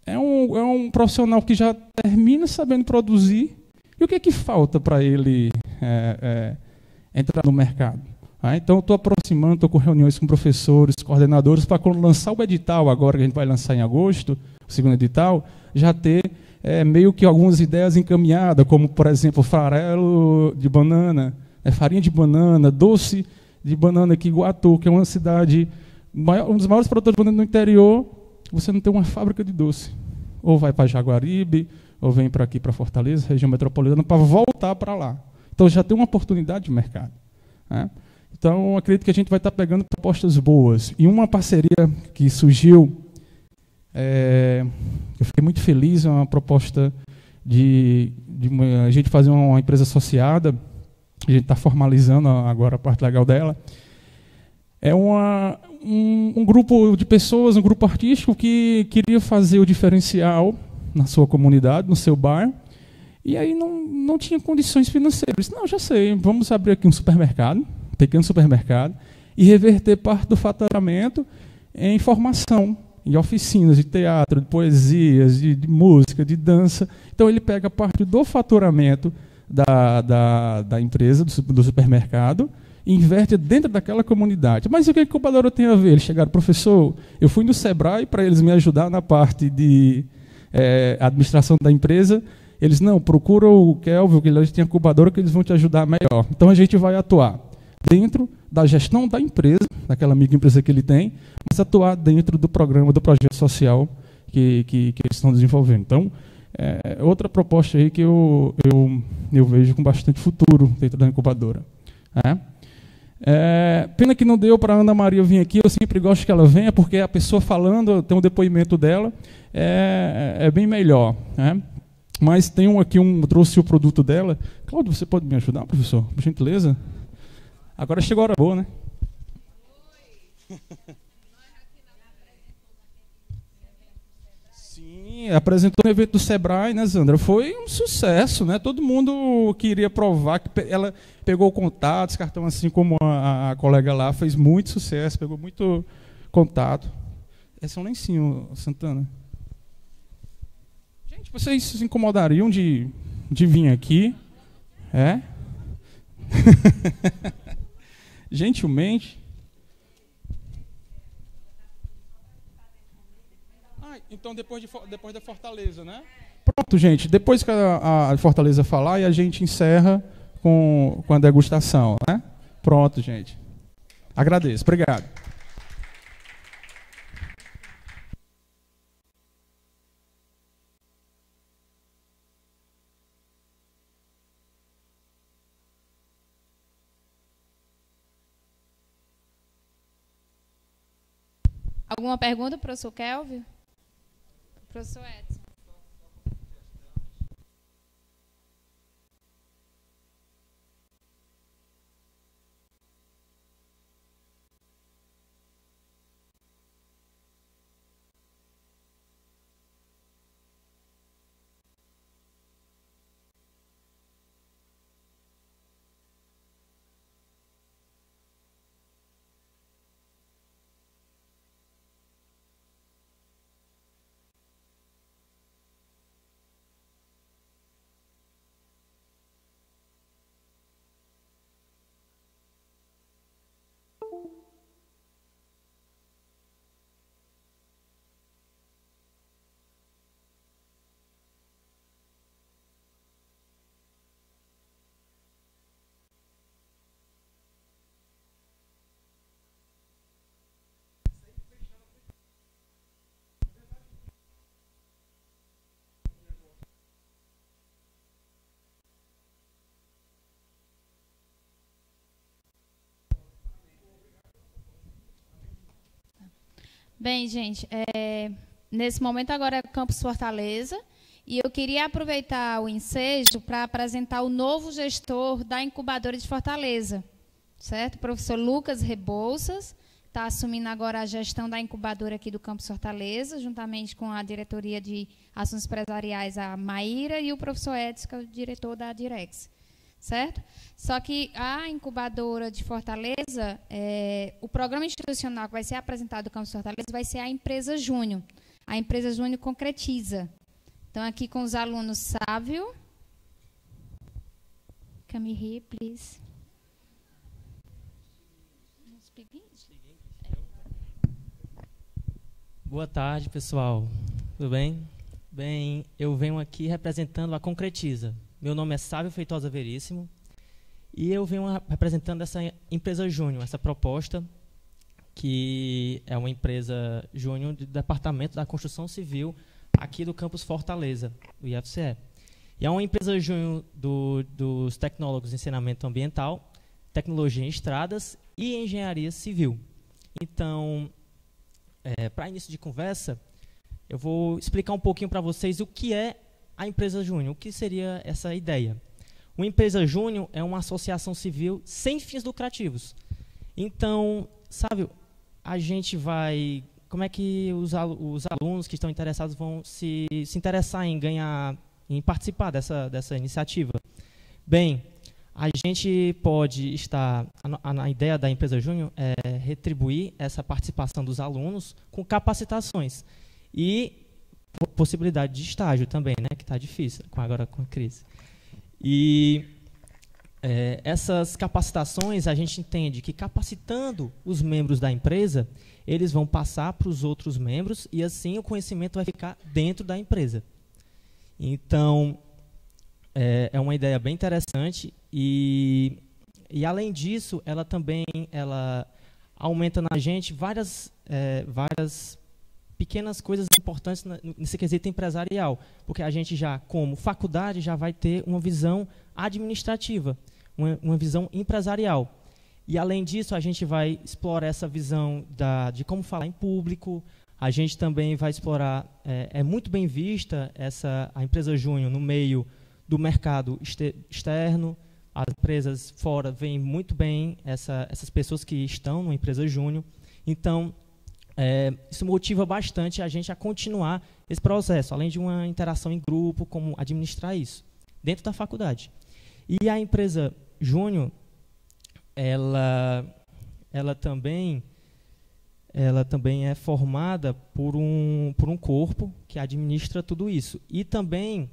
é um, é um profissional que já termina sabendo produzir e o que é que falta para ele é, é, entrar no mercado? Ah, então, estou aproximando, estou com reuniões com professores, coordenadores, para quando lançar o edital, agora que a gente vai lançar em agosto, o segundo edital, já ter é, meio que algumas ideias encaminhadas, como, por exemplo, farelo de banana, é, farinha de banana, doce de banana aqui, Guatu, que é uma cidade, maior, um dos maiores produtores de banana no interior, você não tem uma fábrica de doce. Ou vai para Jaguaribe, ou vem para aqui, para Fortaleza, região metropolitana, para voltar para lá. Então já tem uma oportunidade de mercado. Né? Então, acredito que a gente vai estar tá pegando propostas boas. E uma parceria que surgiu é, eu fiquei muito feliz, é uma proposta de, de uma, a gente fazer uma empresa associada, a gente está formalizando agora a parte legal dela. É uma, um, um, grupo de pessoas, um grupo artístico que queria fazer o diferencial na sua comunidade, no seu bar, e aí não, não tinha condições financeiras. Não, já sei, vamos abrir aqui um supermercado, um pequeno supermercado, e reverter parte do faturamento em formação em oficinas de teatro, de poesias, de, de, música, de dança. Então ele pega parte do faturamento da, da, da empresa, do, do, supermercado, inverte dentro daquela comunidade. Mas o que, que o tem a ver? Eles chegaram, professor, eu fui no Sebrae para eles me ajudar na parte de é, administração da empresa. Eles, não, procura o Kelvin, que eles têm a incubadora, que eles vão te ajudar melhor. Então a gente vai atuar dentro da gestão da empresa, daquela microempresa que ele tem, mas atuar dentro do programa, do projeto social que, que, que eles estão desenvolvendo. Então, é outra proposta aí que eu, eu, eu vejo com bastante futuro dentro da incubadora. É. É, pena que não deu para Ana Maria vir aqui, eu sempre gosto que ela venha, porque a pessoa falando, tem um depoimento dela, é, é bem melhor. Né? Mas tem um aqui, um, trouxe o produto dela. Cláudio, você pode me ajudar, professor? Por gentileza? Agora chegou a hora boa, né? [LAUGHS] Apresentou no evento do Sebrae, né, Zandra? Foi um sucesso, né? Todo mundo queria provar que ela pegou contatos, cartão assim como a, a, colega lá, fez muito sucesso, pegou muito contato. Esse é um lencinho, Santana. Gente, vocês se incomodariam de, de vir aqui? É? [LAUGHS] gentilmente. Então depois, de, depois da Fortaleza, né? Pronto, gente. Depois que a, a Fortaleza falar, e a gente encerra com, com a degustação, né? Pronto, gente. Agradeço. Obrigado. Alguma pergunta, professor Kelvin? Professor Edson. Bem, gente, é, nesse momento agora é Campus Fortaleza e eu queria aproveitar o ensejo para apresentar o novo gestor da incubadora de Fortaleza, certo? O professor Lucas Rebouças está assumindo agora a gestão da incubadora aqui do Campus Fortaleza, juntamente com a diretoria de assuntos empresariais, a Maíra, e o professor Edson, que é o diretor da Direx certo? Só que a incubadora de Fortaleza, é, o programa institucional que vai ser apresentado no Campus Fortaleza vai ser a empresa Júnior. A empresa Júnior concretiza. Então, aqui com os alunos Sávio. Come here, please. Boa tarde, pessoal. Tudo bem? Bem, eu venho aqui representando a Concretiza. Meu nome é Sávio Feitosa Veríssimo e eu venho representando essa empresa Júnior, essa proposta que é uma empresa Júnior do Departamento da Construção Civil aqui do campus Fortaleza, do IFCE. E é uma empresa Júnior do, dos tecnólogos de ensinamento ambiental, tecnologia em estradas e engenharia civil. Então, é, para início de conversa, eu vou explicar um pouquinho para vocês o que é a empresa júnior. O que seria essa ideia? Uma empresa júnior é uma associação civil sem fins lucrativos. Então, sabe, a gente vai. Como é que os, os alunos que estão interessados vão se, se interessar em ganhar, em participar dessa, dessa iniciativa? Bem, a gente pode estar. A, a, a ideia da empresa júnior é retribuir essa participação dos alunos com capacitações. E possibilidade de estágio também, né, que está difícil agora com a crise. E é, essas capacitações a gente entende que capacitando os membros da empresa, eles vão passar para os outros membros e assim o conhecimento vai ficar dentro da empresa. Então é, é uma ideia bem interessante e, e além disso, ela também ela aumenta na gente várias é, várias pequenas coisas importantes nesse quesito empresarial, porque a gente já, como faculdade, já vai ter uma visão administrativa, uma, uma visão empresarial. E, além disso, a gente vai explorar essa visão da, de como falar em público, a gente também vai explorar, é, é muito bem vista essa, a empresa Júnior no meio do mercado externo, as empresas fora veem muito bem essa, essas pessoas que estão na empresa Júnior. Então, é, isso motiva bastante a gente a continuar esse processo, além de uma interação em grupo, como administrar isso, dentro da faculdade. E a empresa Júnior, ela, ela também ela também é formada por um, por um corpo que administra tudo isso. E também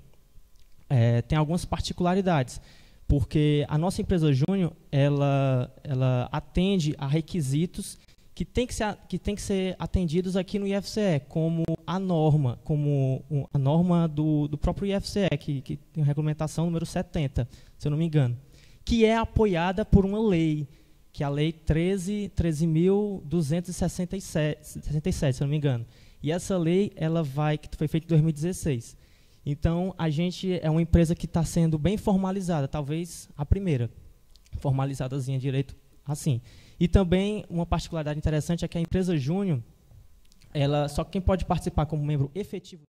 é, tem algumas particularidades, porque a nossa empresa Júnior ela, ela atende a requisitos que tem que ser, que tem que ser atendidos aqui no IFCE, como a norma, como a norma do, do próprio IFCE, que, que tem a regulamentação número 70, se eu não me engano, que é apoiada por uma lei, que é a Lei 13.267, 13, se eu não me engano. E essa lei ela vai, que foi feita em 2016. Então, a gente é uma empresa que está sendo bem formalizada, talvez a primeira formalizadazinha direito assim. E também uma particularidade interessante é que a empresa Júnior, ela só quem pode participar como membro efetivo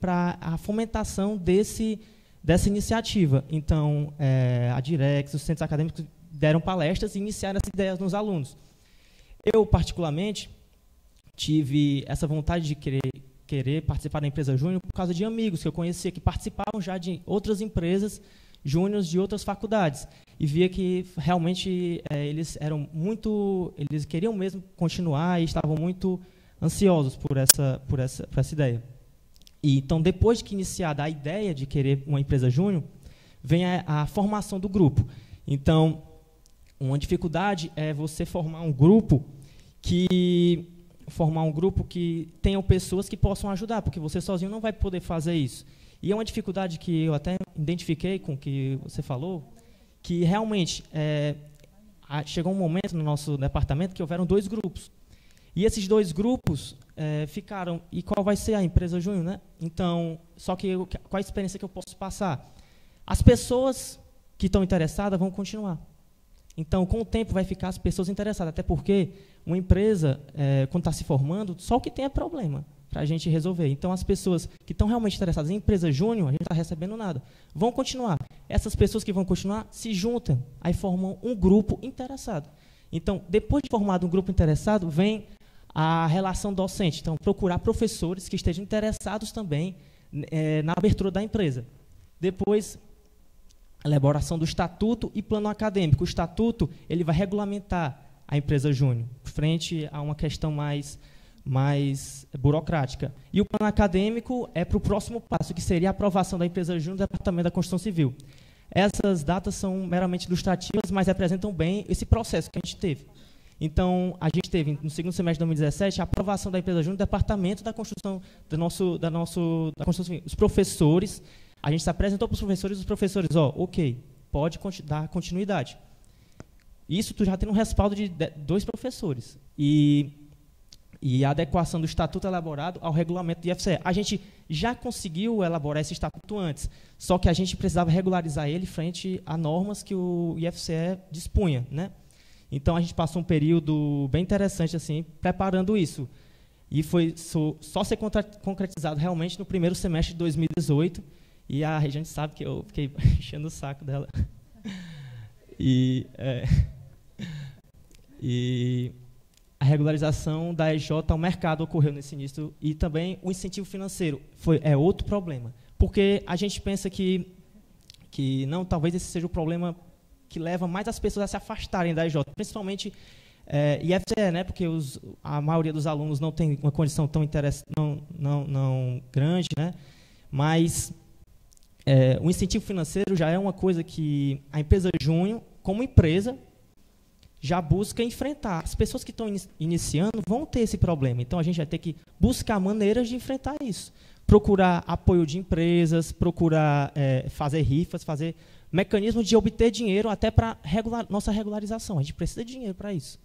para a fomentação desse, dessa iniciativa. Então, é, a Direx, os centros acadêmicos deram palestras e iniciaram essas ideias nos alunos. Eu, particularmente, tive essa vontade de querer, querer participar da empresa Júnior por causa de amigos que eu conhecia, que participavam já de outras empresas júniores de outras faculdades e via que realmente é, eles eram muito, eles queriam mesmo continuar e estavam muito ansiosos por essa, por essa, por essa ideia. E então, depois de que iniciada a ideia de querer uma empresa júnior, vem a, a formação do grupo. Então, uma dificuldade é você formar um grupo que formar um grupo que tenham pessoas que possam ajudar, porque você sozinho não vai poder fazer isso. E é uma dificuldade que eu até identifiquei com o que você falou, que realmente é, chegou um momento no nosso departamento que houveram dois grupos. E esses dois grupos é, ficaram. E qual vai ser a empresa Júnior, né? Então, só que eu, qual a experiência que eu posso passar? As pessoas que estão interessadas vão continuar. Então, com o tempo, vai ficar as pessoas interessadas. Até porque uma empresa, é, quando está se formando, só o que tem é problema para a gente resolver. Então, as pessoas que estão realmente interessadas em empresa júnior, a gente não está recebendo nada, vão continuar. Essas pessoas que vão continuar se juntam, aí formam um grupo interessado. Então, depois de formado um grupo interessado, vem a relação docente. Então, procurar professores que estejam interessados também é, na abertura da empresa. Depois, elaboração do estatuto e plano acadêmico. O estatuto ele vai regulamentar a empresa júnior, frente a uma questão mais mais burocrática. E o plano acadêmico é para o próximo passo, que seria a aprovação da empresa júnior do Departamento da Construção Civil. Essas datas são meramente ilustrativas, mas representam bem esse processo que a gente teve. Então, a gente teve, no segundo semestre de 2017, a aprovação da empresa júnior do Departamento da Construção, do nosso, da nosso, da Construção. Os professores, a gente se apresentou para os professores, os professores, ó, ok, pode dar continuidade. Isso tu já tem um respaldo de dois professores. E e a adequação do estatuto elaborado ao regulamento do IFCE. A gente já conseguiu elaborar esse estatuto antes, só que a gente precisava regularizar ele frente a normas que o IFCE dispunha, né? Então a gente passou um período bem interessante assim preparando isso. E foi só, só ser concretizado realmente no primeiro semestre de 2018. E a gente sabe que eu fiquei [LAUGHS] enchendo o saco dela. [LAUGHS] E, é, e a regularização da EJ ao mercado ocorreu nesse início e também o incentivo financeiro foi é outro problema, porque a gente pensa que que não talvez esse seja o problema que leva mais as pessoas a se afastarem da EJ, principalmente é, IFCE, né, porque os, a maioria dos alunos não tem uma condição tão interessante, não, não, não grande, né, mas é, o incentivo financeiro já é uma coisa que a empresa Júnior, como empresa, já busca enfrentar. As pessoas que estão iniciando vão ter esse problema. Então a gente vai ter que buscar maneiras de enfrentar isso. Procurar apoio de empresas, procurar é, fazer rifas, fazer mecanismos de obter dinheiro até para regular, nossa regularização. A gente precisa de dinheiro para isso.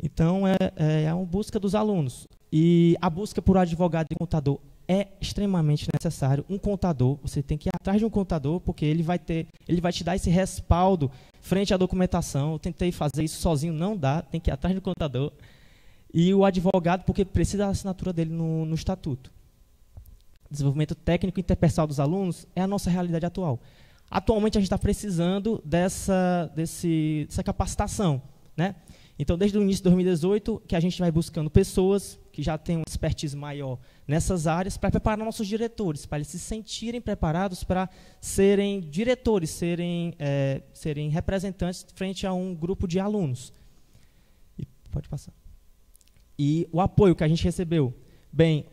Então é, é, é uma busca dos alunos. E a busca por advogado e contador é extremamente necessário. Um contador, você tem que ir atrás de um contador, porque ele vai ter, ele vai te dar esse respaldo frente à documentação. Eu tentei fazer isso sozinho, não dá, tem que ir atrás do contador. E o advogado, porque precisa da assinatura dele no, no estatuto. Desenvolvimento técnico interpessoal dos alunos é a nossa realidade atual. Atualmente a gente está precisando dessa, desse, dessa capacitação, né? Então, desde o início de 2018, que a gente vai buscando pessoas que já têm uma expertise maior nessas áreas para preparar nossos diretores, para eles se sentirem preparados para serem diretores, serem, é, serem representantes frente a um grupo de alunos. E, pode passar. E o apoio que a gente recebeu. Bem,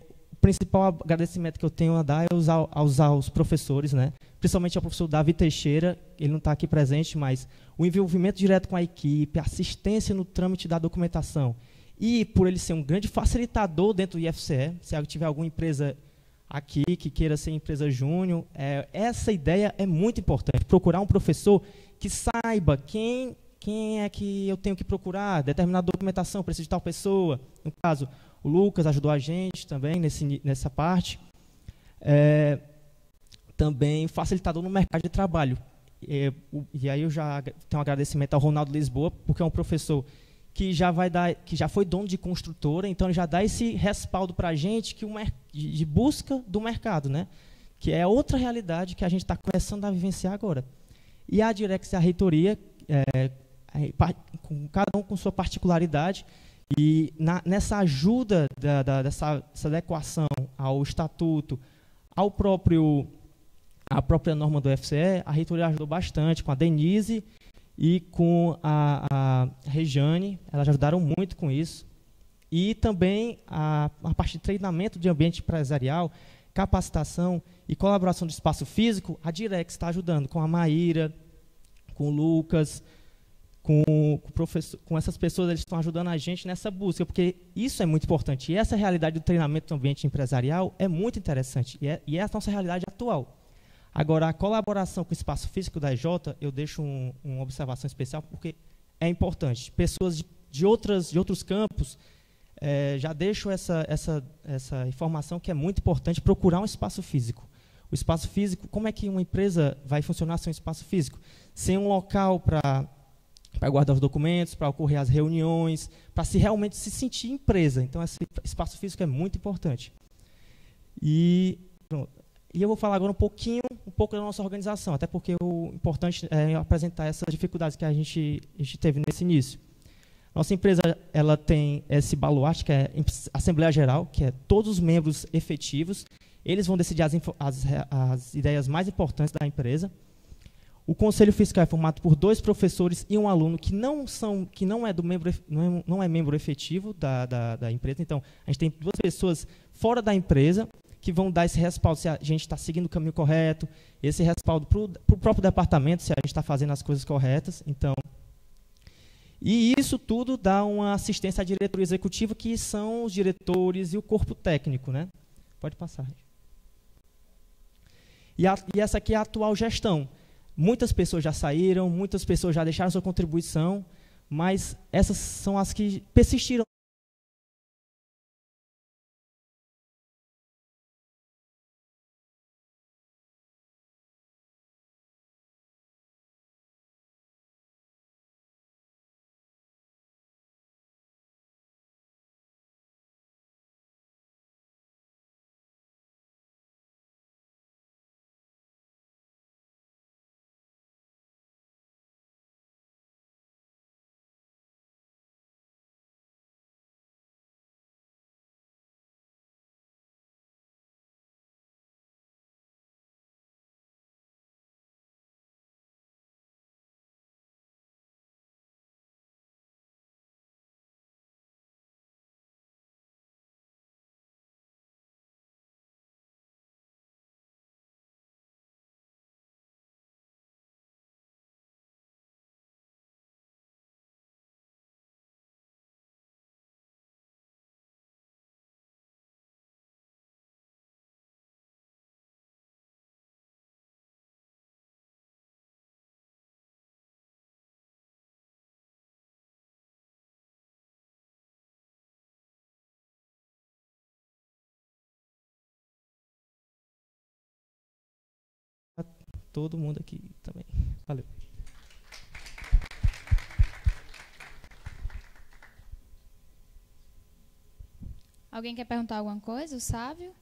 principal agradecimento que eu tenho a dar é aos, aos, aos professores, né? principalmente ao professor Davi Teixeira, ele não está aqui presente, mas o envolvimento direto com a equipe, assistência no trâmite da documentação. E por ele ser um grande facilitador dentro do IFCE, se tiver alguma empresa aqui que queira ser empresa júnior, é, essa ideia é muito importante. Procurar um professor que saiba quem, quem é que eu tenho que procurar, determinada documentação, preciso de tal pessoa. No caso, o Lucas ajudou a gente também nesse, nessa parte. É, também facilitador no mercado de trabalho. E, e aí eu já tenho um agradecimento ao Ronaldo Lisboa, porque é um professor que já vai dar, que já foi dono de construtora, então já dá esse respaldo para a gente que o de busca do mercado, né? Que é outra realidade que a gente está começando a vivenciar agora. E a Direx e a reitoria, é, com cada um com sua particularidade, e na, nessa ajuda da, da, dessa, dessa adequação ao estatuto, ao próprio a própria norma do FCE, a reitoria ajudou bastante com a Denise e com a, a Rejane, elas ajudaram muito com isso. E também a, a parte de treinamento de ambiente empresarial, capacitação e colaboração do espaço físico, a Direx está ajudando com a Maíra, com o Lucas, com, com, com essas pessoas, eles estão ajudando a gente nessa busca, porque isso é muito importante. E essa realidade do treinamento do ambiente empresarial é muito interessante, e é, e é a nossa realidade atual. Agora, a colaboração com o espaço físico da EJ, eu deixo um, uma observação especial, porque é importante. Pessoas de, de, outras, de outros campos é, já deixo essa, essa, essa informação que é muito importante procurar um espaço físico. O espaço físico, como é que uma empresa vai funcionar sem um espaço físico? Sem um local para para guardar os documentos, para ocorrer as reuniões, para se realmente se sentir empresa. Então, esse espaço físico é muito importante. E, e eu vou falar agora um pouquinho, um pouco da nossa organização, até porque o importante é apresentar essas dificuldades que a gente, a gente teve nesse início. Nossa empresa ela tem esse baluarte, que é Assembleia Geral, que é todos os membros efetivos. Eles vão decidir as, as, as ideias mais importantes da empresa. O conselho fiscal é formado por dois professores e um aluno que não são, que não é do membro, não é, não é membro efetivo da, da, da, empresa. Então, a gente tem duas pessoas fora da empresa que vão dar esse respaldo se a gente está seguindo o caminho correto, esse respaldo para o próprio departamento se a gente está fazendo as coisas corretas. Então, e isso tudo dá uma assistência à diretoria executiva, que são os diretores e o corpo técnico. Né? Pode passar. E, a, e essa aqui é a atual gestão. Muitas pessoas já saíram, muitas pessoas já deixaram sua contribuição, mas essas são as que persistiram todo mundo aqui também. Valeu. Alguém quer perguntar alguma coisa? O Sávio?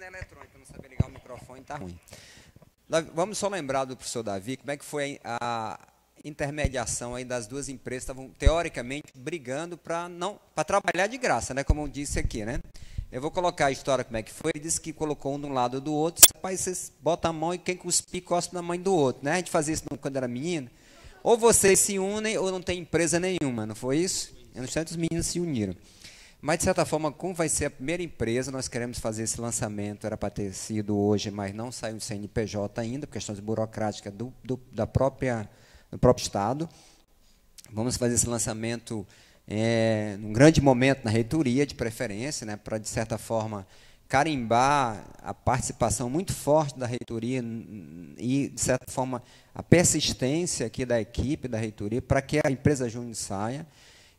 Eletrônica, não saber ligar o microfone, tá ruim. Vamos só lembrar do professor Davi, como é que foi a intermediação aí das duas empresas estavam teoricamente brigando para não para trabalhar de graça, né, como eu disse aqui, né? Eu vou colocar a história como é que foi. Ele disse que colocou um de um lado do outro. Rapaz, vocês botam a mão e quem cuspir cospe na mãe do outro, né? A gente fazia isso quando era menino. Ou vocês se unem ou não tem empresa nenhuma, não foi isso? E nos tantos meninos se uniram. Mas, de certa forma, como vai ser a primeira empresa, nós queremos fazer esse lançamento. Era para ter sido hoje, mas não saiu do CNPJ ainda, por questões burocráticas do, do, da própria, do próprio Estado. Vamos fazer esse lançamento é, num grande momento na reitoria, de preferência, né, para, de certa forma, carimbar a participação muito forte da reitoria e, de certa forma, a persistência aqui da equipe da reitoria para que a empresa Júnior saia.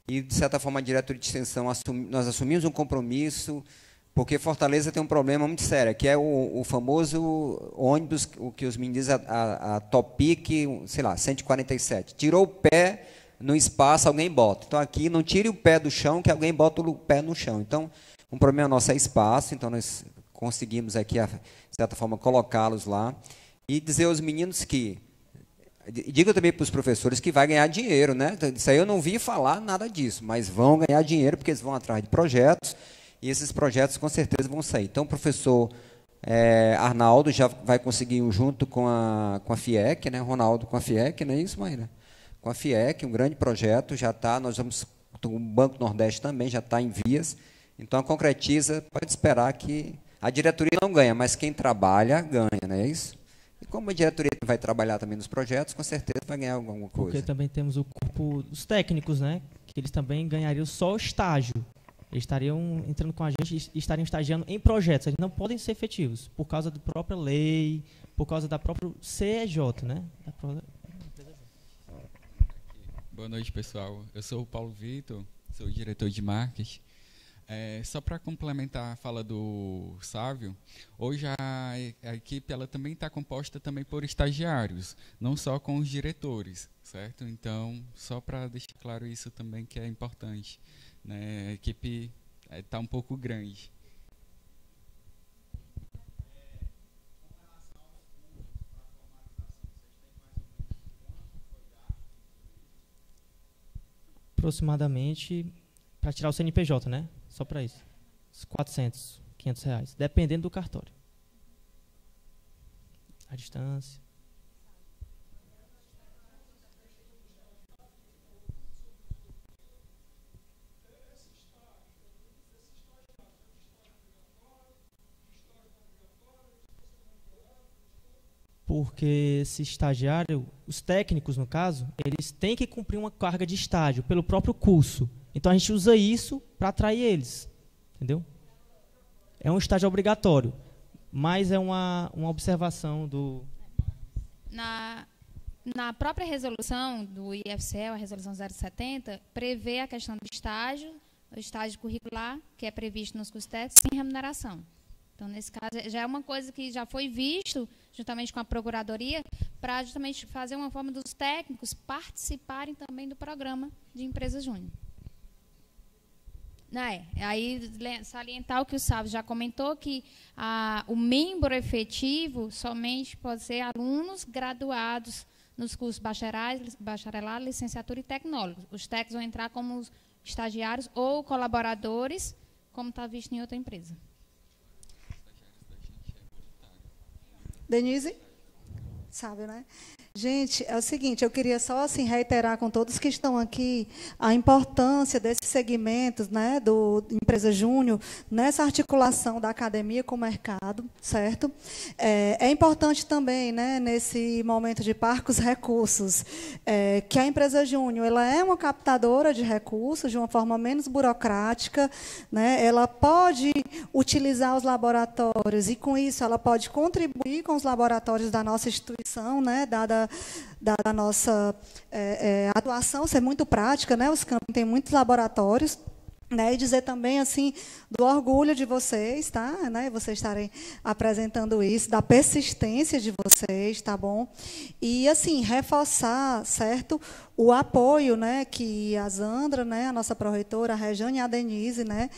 E, de certa forma, a diretoria de extensão, nós assumimos um compromisso Porque Fortaleza tem um problema muito sério, que é o, o famoso ônibus, o que os meninos a, a, a Topic, sei lá, 147. Tirou o pé no espaço, alguém bota. Então aqui não tire o pé do chão, que alguém bota o pé no chão. Então, um problema nosso é espaço, então nós conseguimos aqui, de certa forma, colocá-los lá. E dizer aos meninos que Diga também para os professores que vai ganhar dinheiro, né? Isso aí eu não vi falar nada disso, mas vão ganhar dinheiro porque eles vão atrás de projetos e esses projetos com certeza vão sair. Então, o professor é, Arnaldo já vai conseguir um junto com a, com a FIEC, né? Ronaldo com a FIEC, não é isso, Maíra? Com a FIEC, um grande projeto, já está, nós vamos, o Banco Nordeste também já está em vias, então a concretiza, pode esperar que a diretoria não ganha, mas quem trabalha ganha, não é isso? Como a diretoria vai trabalhar também nos projetos, com certeza vai ganhar alguma coisa. Porque também temos o corpo dos técnicos, né? Que eles também ganhariam só o estágio. Eles estariam entrando com a gente e estariam estagiando em projetos. Eles não podem ser efetivos por causa da própria lei, por causa da própria CEJ, né? Boa noite, pessoal. Eu sou o Paulo Vitor, sou diretor de marketing. É, só para complementar a fala do Sávio, hoje a, a equipe ela também está composta também por estagiários, não só com os diretores, certo? Então, só para deixar claro isso também que é importante. Né? A equipe está é, um pouco grande. Aproximadamente para tirar o CNPJ, né? Só para isso. 400, 500 reais, dependendo do cartório. A distância. porque esse estagiário, os técnicos no caso, eles têm que cumprir uma carga de estágio pelo próprio curso. Então a gente usa isso para atrair eles. Entendeu? É um estágio obrigatório, mas é uma, uma observação do. Na, na própria resolução do IFCE, a resolução 070, prevê a questão do estágio, o estágio curricular, que é previsto nos custos sem remuneração. Então, nesse caso, já é uma coisa que já foi visto, juntamente com a Procuradoria, para justamente fazer uma forma dos técnicos participarem também do programa de empresas júnior. É, aí salientar o que o Sávio já comentou, que o membro efetivo somente pode ser alunos graduados nos cursos bacharelado, licenciatura e tecnólogo. Os técnicos vão entrar como estagiários ou colaboradores, como está visto em outra empresa. Denise? Sabe, né? Gente, é o seguinte, eu queria só assim reiterar com todos que estão aqui a importância desses segmentos, né, do empresa júnior nessa articulação da academia com o mercado, certo? É, é importante também, né, nesse momento de parcos recursos, é, que a empresa júnior ela é uma captadora de recursos de uma forma menos burocrática, né? Ela pode utilizar os laboratórios e com isso ela pode contribuir com os laboratórios da nossa instituição, né, dada da, da nossa é, é, atuação ser muito prática, né? Os campos têm muitos laboratórios, né, e dizer também assim do orgulho de vocês, tá? Né, vocês estarem apresentando isso, da persistência de vocês, tá bom? E assim reforçar, certo, o apoio, né, que a Zandra, né, a nossa proreitora, a Rejane e a Denise, né,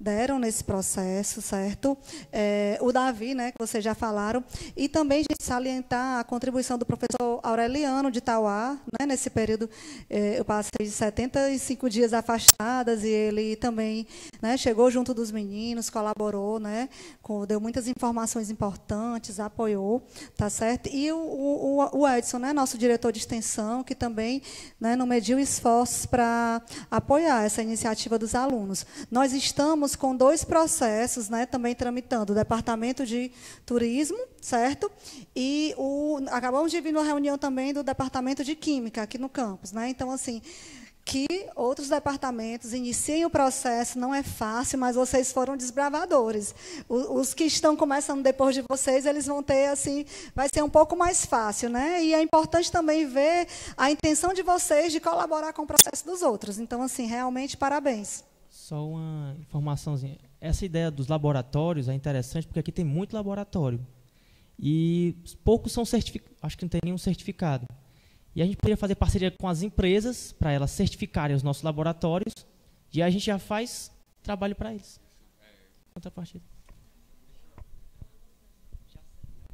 deram nesse processo, certo? É, o Davi, né, que vocês já falaram, e também salientar a contribuição do professor Aureliano de Tauá, né, nesse período é, eu passei de 75 dias afastadas e ele também, né, chegou junto dos meninos, colaborou, né, com, deu muitas informações importantes, apoiou, tá certo? E o, o, o Edson, né, nosso diretor de extensão, que também, né, não mediu esforços para apoiar essa iniciativa dos alunos. Nós estamos com dois processos, né, também tramitando o Departamento de Turismo, certo? E o, acabamos de vir numa reunião também do Departamento de Química aqui no campus, né? Então assim, que outros departamentos iniciem o processo não é fácil, mas vocês foram desbravadores. Os, que estão começando depois de vocês, eles vão ter assim, vai ser um pouco mais fácil, né? E é importante também ver a intenção de vocês de colaborar com o processo dos outros. Então, assim, realmente parabéns. Só uma informaçãozinha. Essa ideia dos laboratórios é interessante porque aqui tem muito laboratório. E poucos são certificados, acho que não tem nenhum certificado. E a gente poderia fazer parceria com as empresas para elas certificarem os nossos laboratórios e a gente já faz trabalho para eles. Contrapartida.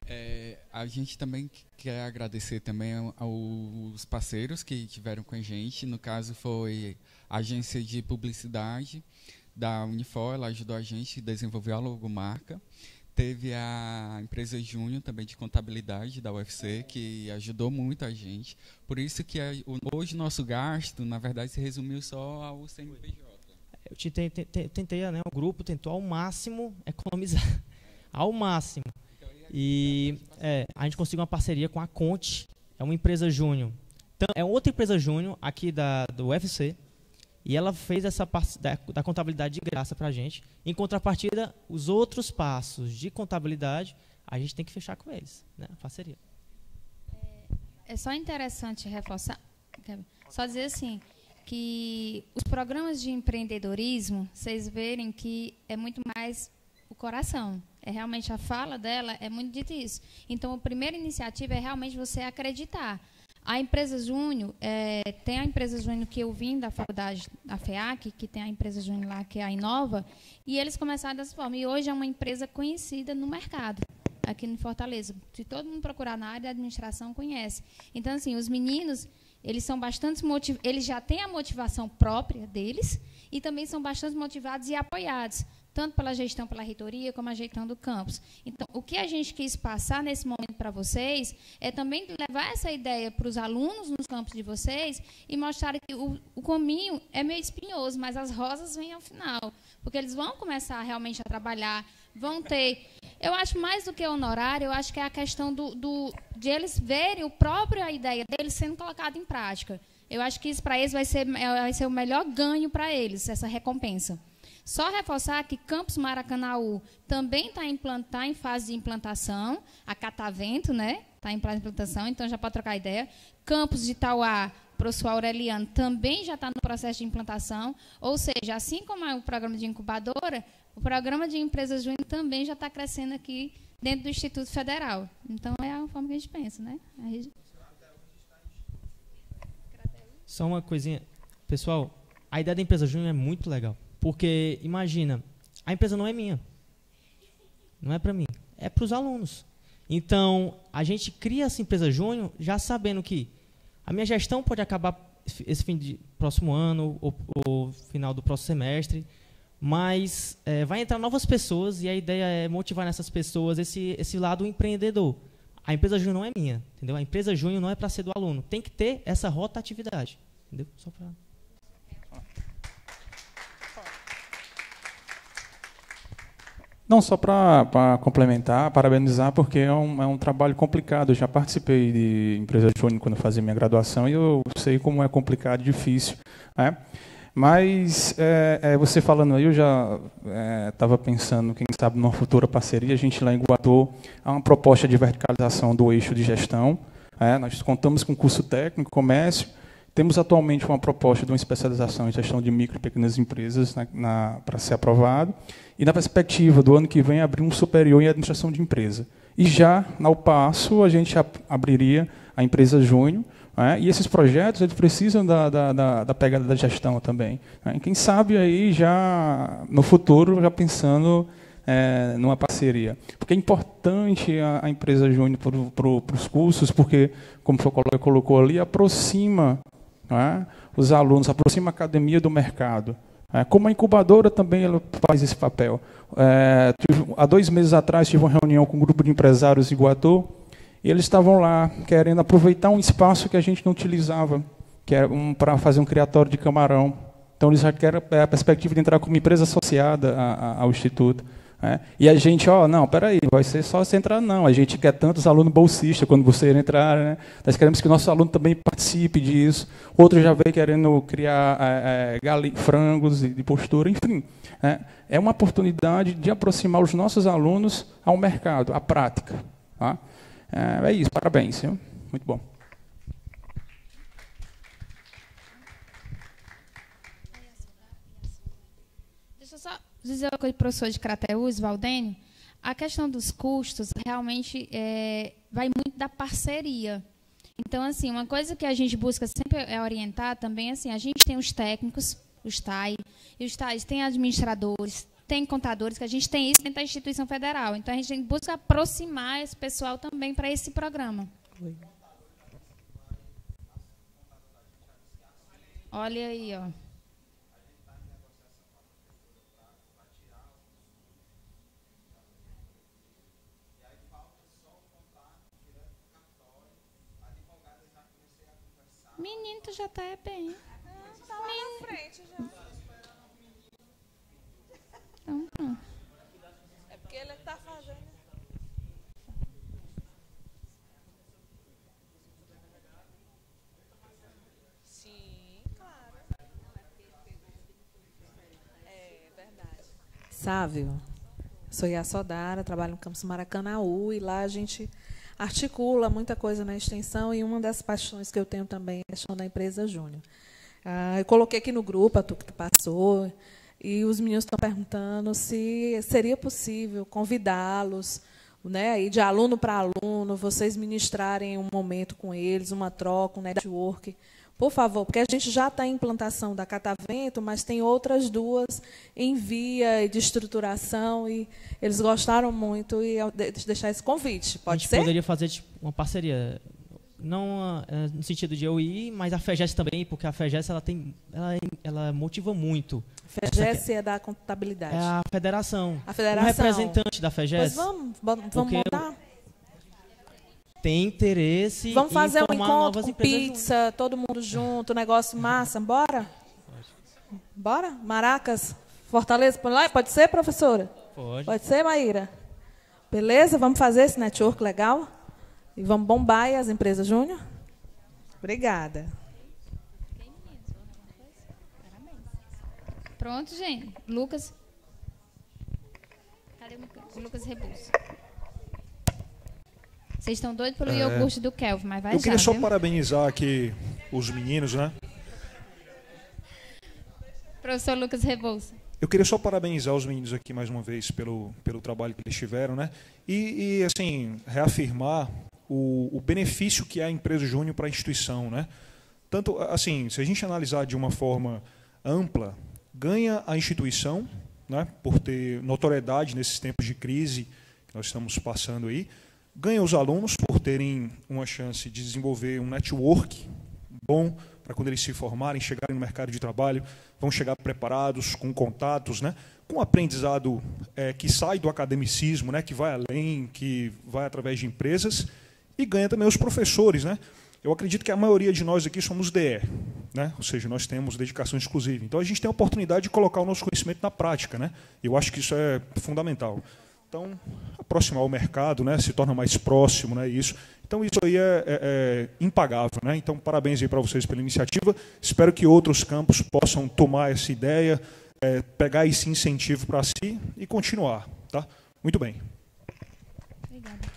É, a gente também quer agradecer também aos parceiros que tiveram com a gente. No caso foi a agência de publicidade da Unifor, ela ajudou a gente a desenvolver a logomarca. Teve a empresa Júnior também de contabilidade da UFC que ajudou muito a gente. Por isso que a, hoje nosso gasto, na verdade, se resumiu só ao CNPJ. Eu tentei, tentei, né, o grupo tentou ao máximo economizar, [LAUGHS] ao máximo. E é, a gente conseguiu uma parceria com a Conte, é uma empresa júnior. É outra empresa júnior aqui da, do UFC. E ela fez essa parte da, da contabilidade de graça para a gente. Em contrapartida, os outros passos de contabilidade, a gente tem que fechar com eles, né? A parceria. É, é só interessante reforçar, só dizer assim, que os programas de empreendedorismo, vocês verem que é muito mais o coração. É realmente a fala dela é muito dito isso. Então, a primeira iniciativa é realmente você acreditar. A empresa Júnior, é, tem a empresa Júnior que eu vim da faculdade, da FEAC, que tem a empresa Júnior lá, que é a Inova, e eles começaram dessa forma. E hoje é uma empresa conhecida no mercado, aqui em Fortaleza. Se todo mundo procurar na área da administração, conhece. Então, assim, os meninos, eles são bastante motivados, eles já têm a motivação própria deles, e também são bastante motivados e apoiados tanto pela gestão pela reitoria como a gestão do campus. Então, o que a gente quis passar nesse momento para vocês é também levar essa ideia para os alunos nos campos de vocês e mostrar que o, o caminho é meio espinhoso, mas as rosas vêm ao final, porque eles vão começar realmente a trabalhar, vão ter. Eu acho mais do que honorário, eu acho que é a questão do, do de eles verem o próprio a ideia deles sendo colocada em prática. Eu acho que isso para eles vai ser, vai ser o melhor ganho para eles, essa recompensa. Só reforçar que Campus Maracanaú também está em, tá em fase de implantação, a Catavento né, está em fase de implantação, então já pode trocar ideia. Campus de Itauá, professor Aureliano, também já está no processo de implantação, ou seja, assim como é o programa de incubadora, o programa de empresas júnior também já está crescendo aqui dentro do Instituto Federal. Então, é a forma que a gente pensa, né? Gente... Só uma coisinha. Pessoal, a ideia da empresa júnior é muito legal. Porque, imagina, a empresa não é minha. Não é para mim. É para os alunos. Então, a gente cria essa empresa júnior já sabendo que a minha gestão pode acabar esse fim de próximo ano ou, ou final do próximo semestre, mas é, vai entrar novas pessoas e a ideia é motivar nessas pessoas esse, esse lado empreendedor. A empresa júnior não é minha, entendeu? A empresa júnior não é para ser do aluno. Tem que ter essa rotatividade, entendeu? Só para Não, só para complementar, parabenizar, porque é um, é um trabalho complicado. Eu já participei de empresa júnior quando fazia minha graduação e eu sei como é complicado e difícil. Né? Mas é, é, você falando aí, eu já estava é, pensando, quem sabe, numa futura parceria, a gente lá em Guatô, há uma proposta de verticalização do eixo de gestão. É, nós contamos com curso técnico, comércio, temos atualmente uma proposta de uma especialização em gestão de micro e pequenas empresas para ser aprovado, e na perspectiva do ano que vem abrir um superior em administração de empresa. E já, ao passo, a gente abriria a empresa júnior, né? e esses projetos eles precisam da, da, da, da pegada da gestão também. Né? Quem sabe aí já no futuro, já pensando é, numa parceria. Porque é importante a, a empresa júnior para os cursos, porque, como o senhor colocou ali, aproxima é? os alunos, aproxima a academia do mercado. É, como a incubadora também ela faz esse papel. É, tive, há dois meses atrás tive uma reunião com um grupo de empresários de Iguatu e eles estavam lá querendo aproveitar um espaço que a gente não utilizava, que é um, para fazer um criatório de camarão. Então eles já querem a perspectiva de entrar como empresa associada a, a, ao instituto. É. E a gente, ó, não, peraí, vai ser só você entrar, não. A gente quer tantos alunos bolsistas quando você entrar, né? Nós queremos que o nosso aluno também participe disso. Outro já veio querendo criar é, é, frangos de postura, enfim. É, é uma oportunidade de aproximar os nossos alunos ao mercado, à prática. Tá? É, é isso, parabéns. Viu? Muito bom. Dizer uma coisa o professor de Crateus, Valdênio. A questão dos custos realmente é, vai muito da parceria. Então, assim, uma coisa que a gente busca sempre é orientar também, assim, a gente tem os técnicos, os TAI, e os TAIs têm administradores, tem contadores, que a gente tem isso dentro da instituição federal. Então, a gente busca aproximar esse pessoal também para esse programa. Oi. Olha aí, ó. Menino, tu já tá é bem. Tá lá na frente já. Então, pronto. É porque ele tá fazendo. Sim, claro. É verdade. Sávio. Sou Sodara, trabalho no campus Maracanaú e lá a gente articula muita coisa na extensão e uma das paixões que eu tenho também é a questão da empresa Júnior. Ah, eu coloquei aqui no grupo, a tu que passou, e os meninos estão perguntando se seria possível convidá-los, né, aí de aluno para aluno, vocês ministrarem um momento com eles, uma troca, um network, por favor, porque a gente já está em implantação da Catavento, mas tem outras duas em via de estruturação e eles gostaram muito e deixar esse convite. Pode a gente ser? poderia fazer tipo, uma parceria, não uh, no sentido de eu ir, mas a FEGES também, porque a FEGES ela tem, ela, ela motiva muito. FEGES é da contabilidade. É a federação. A federação. Um representante da FEGES. Pois vamos, vamos montar tem interesse Vamos fazer um encontro com pizza, junto. todo mundo junto, negócio massa, bora? Bora? Maracas, Fortaleza, pode ser, professora? Pode. Pode ser, Maíra? Beleza? Vamos fazer esse network legal? E vamos bombar aí as empresas júnior? Obrigada. Pronto, gente. Lucas. Cadê o Lucas Rebus? Vocês estão doidos pelo é... iogurte do Kelvin, mas vai Eu já, queria só viu? parabenizar aqui os meninos, né? Professor Lucas Rebouça. Eu queria só parabenizar os meninos aqui mais uma vez pelo, pelo trabalho que eles tiveram, né? E, e assim, reafirmar o, o benefício que é a empresa Júnior para a instituição, né? Tanto, assim, se a gente analisar de uma forma ampla, ganha a instituição, né? Por ter notoriedade nesses tempos de crise que nós estamos passando aí, ganha os alunos por terem uma chance de desenvolver um network bom para quando eles se formarem, chegarem no mercado de trabalho, vão chegar preparados, com contatos, né? com aprendizado é, que sai do academicismo, né? que vai além, que vai através de empresas, e ganha também os professores. Né? Eu acredito que a maioria de nós aqui somos DE, né? ou seja, nós temos dedicação exclusiva. Então a gente tem a oportunidade de colocar o nosso conhecimento na prática. Né? Eu acho que isso é fundamental. Então, aproximar o mercado, né, se torna mais próximo, né, isso. Então, isso aí é, é, é impagável. Né? Então, parabéns aí para vocês pela iniciativa. Espero que outros campos possam tomar essa ideia, é, pegar esse incentivo para si e continuar. Tá? Muito bem. Obrigada.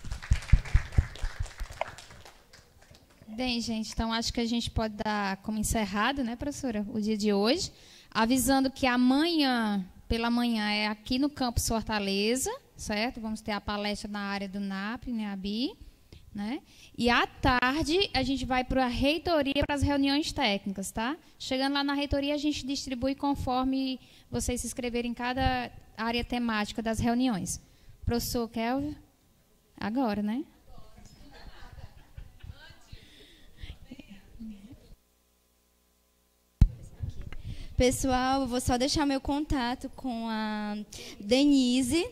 Bem, gente, então acho que a gente pode dar como encerrado, né, professora, o dia de hoje, avisando que amanhã, pela manhã, é aqui no campus Fortaleza, certo? Vamos ter a palestra na área do NAP, né, ABI, né? E à tarde a gente vai para a reitoria para as reuniões técnicas, tá? Chegando lá na reitoria a gente distribui conforme vocês se inscreverem em cada área temática das reuniões. Professor Kelvin, agora, né? Pessoal, eu vou só deixar meu contato com a Denise,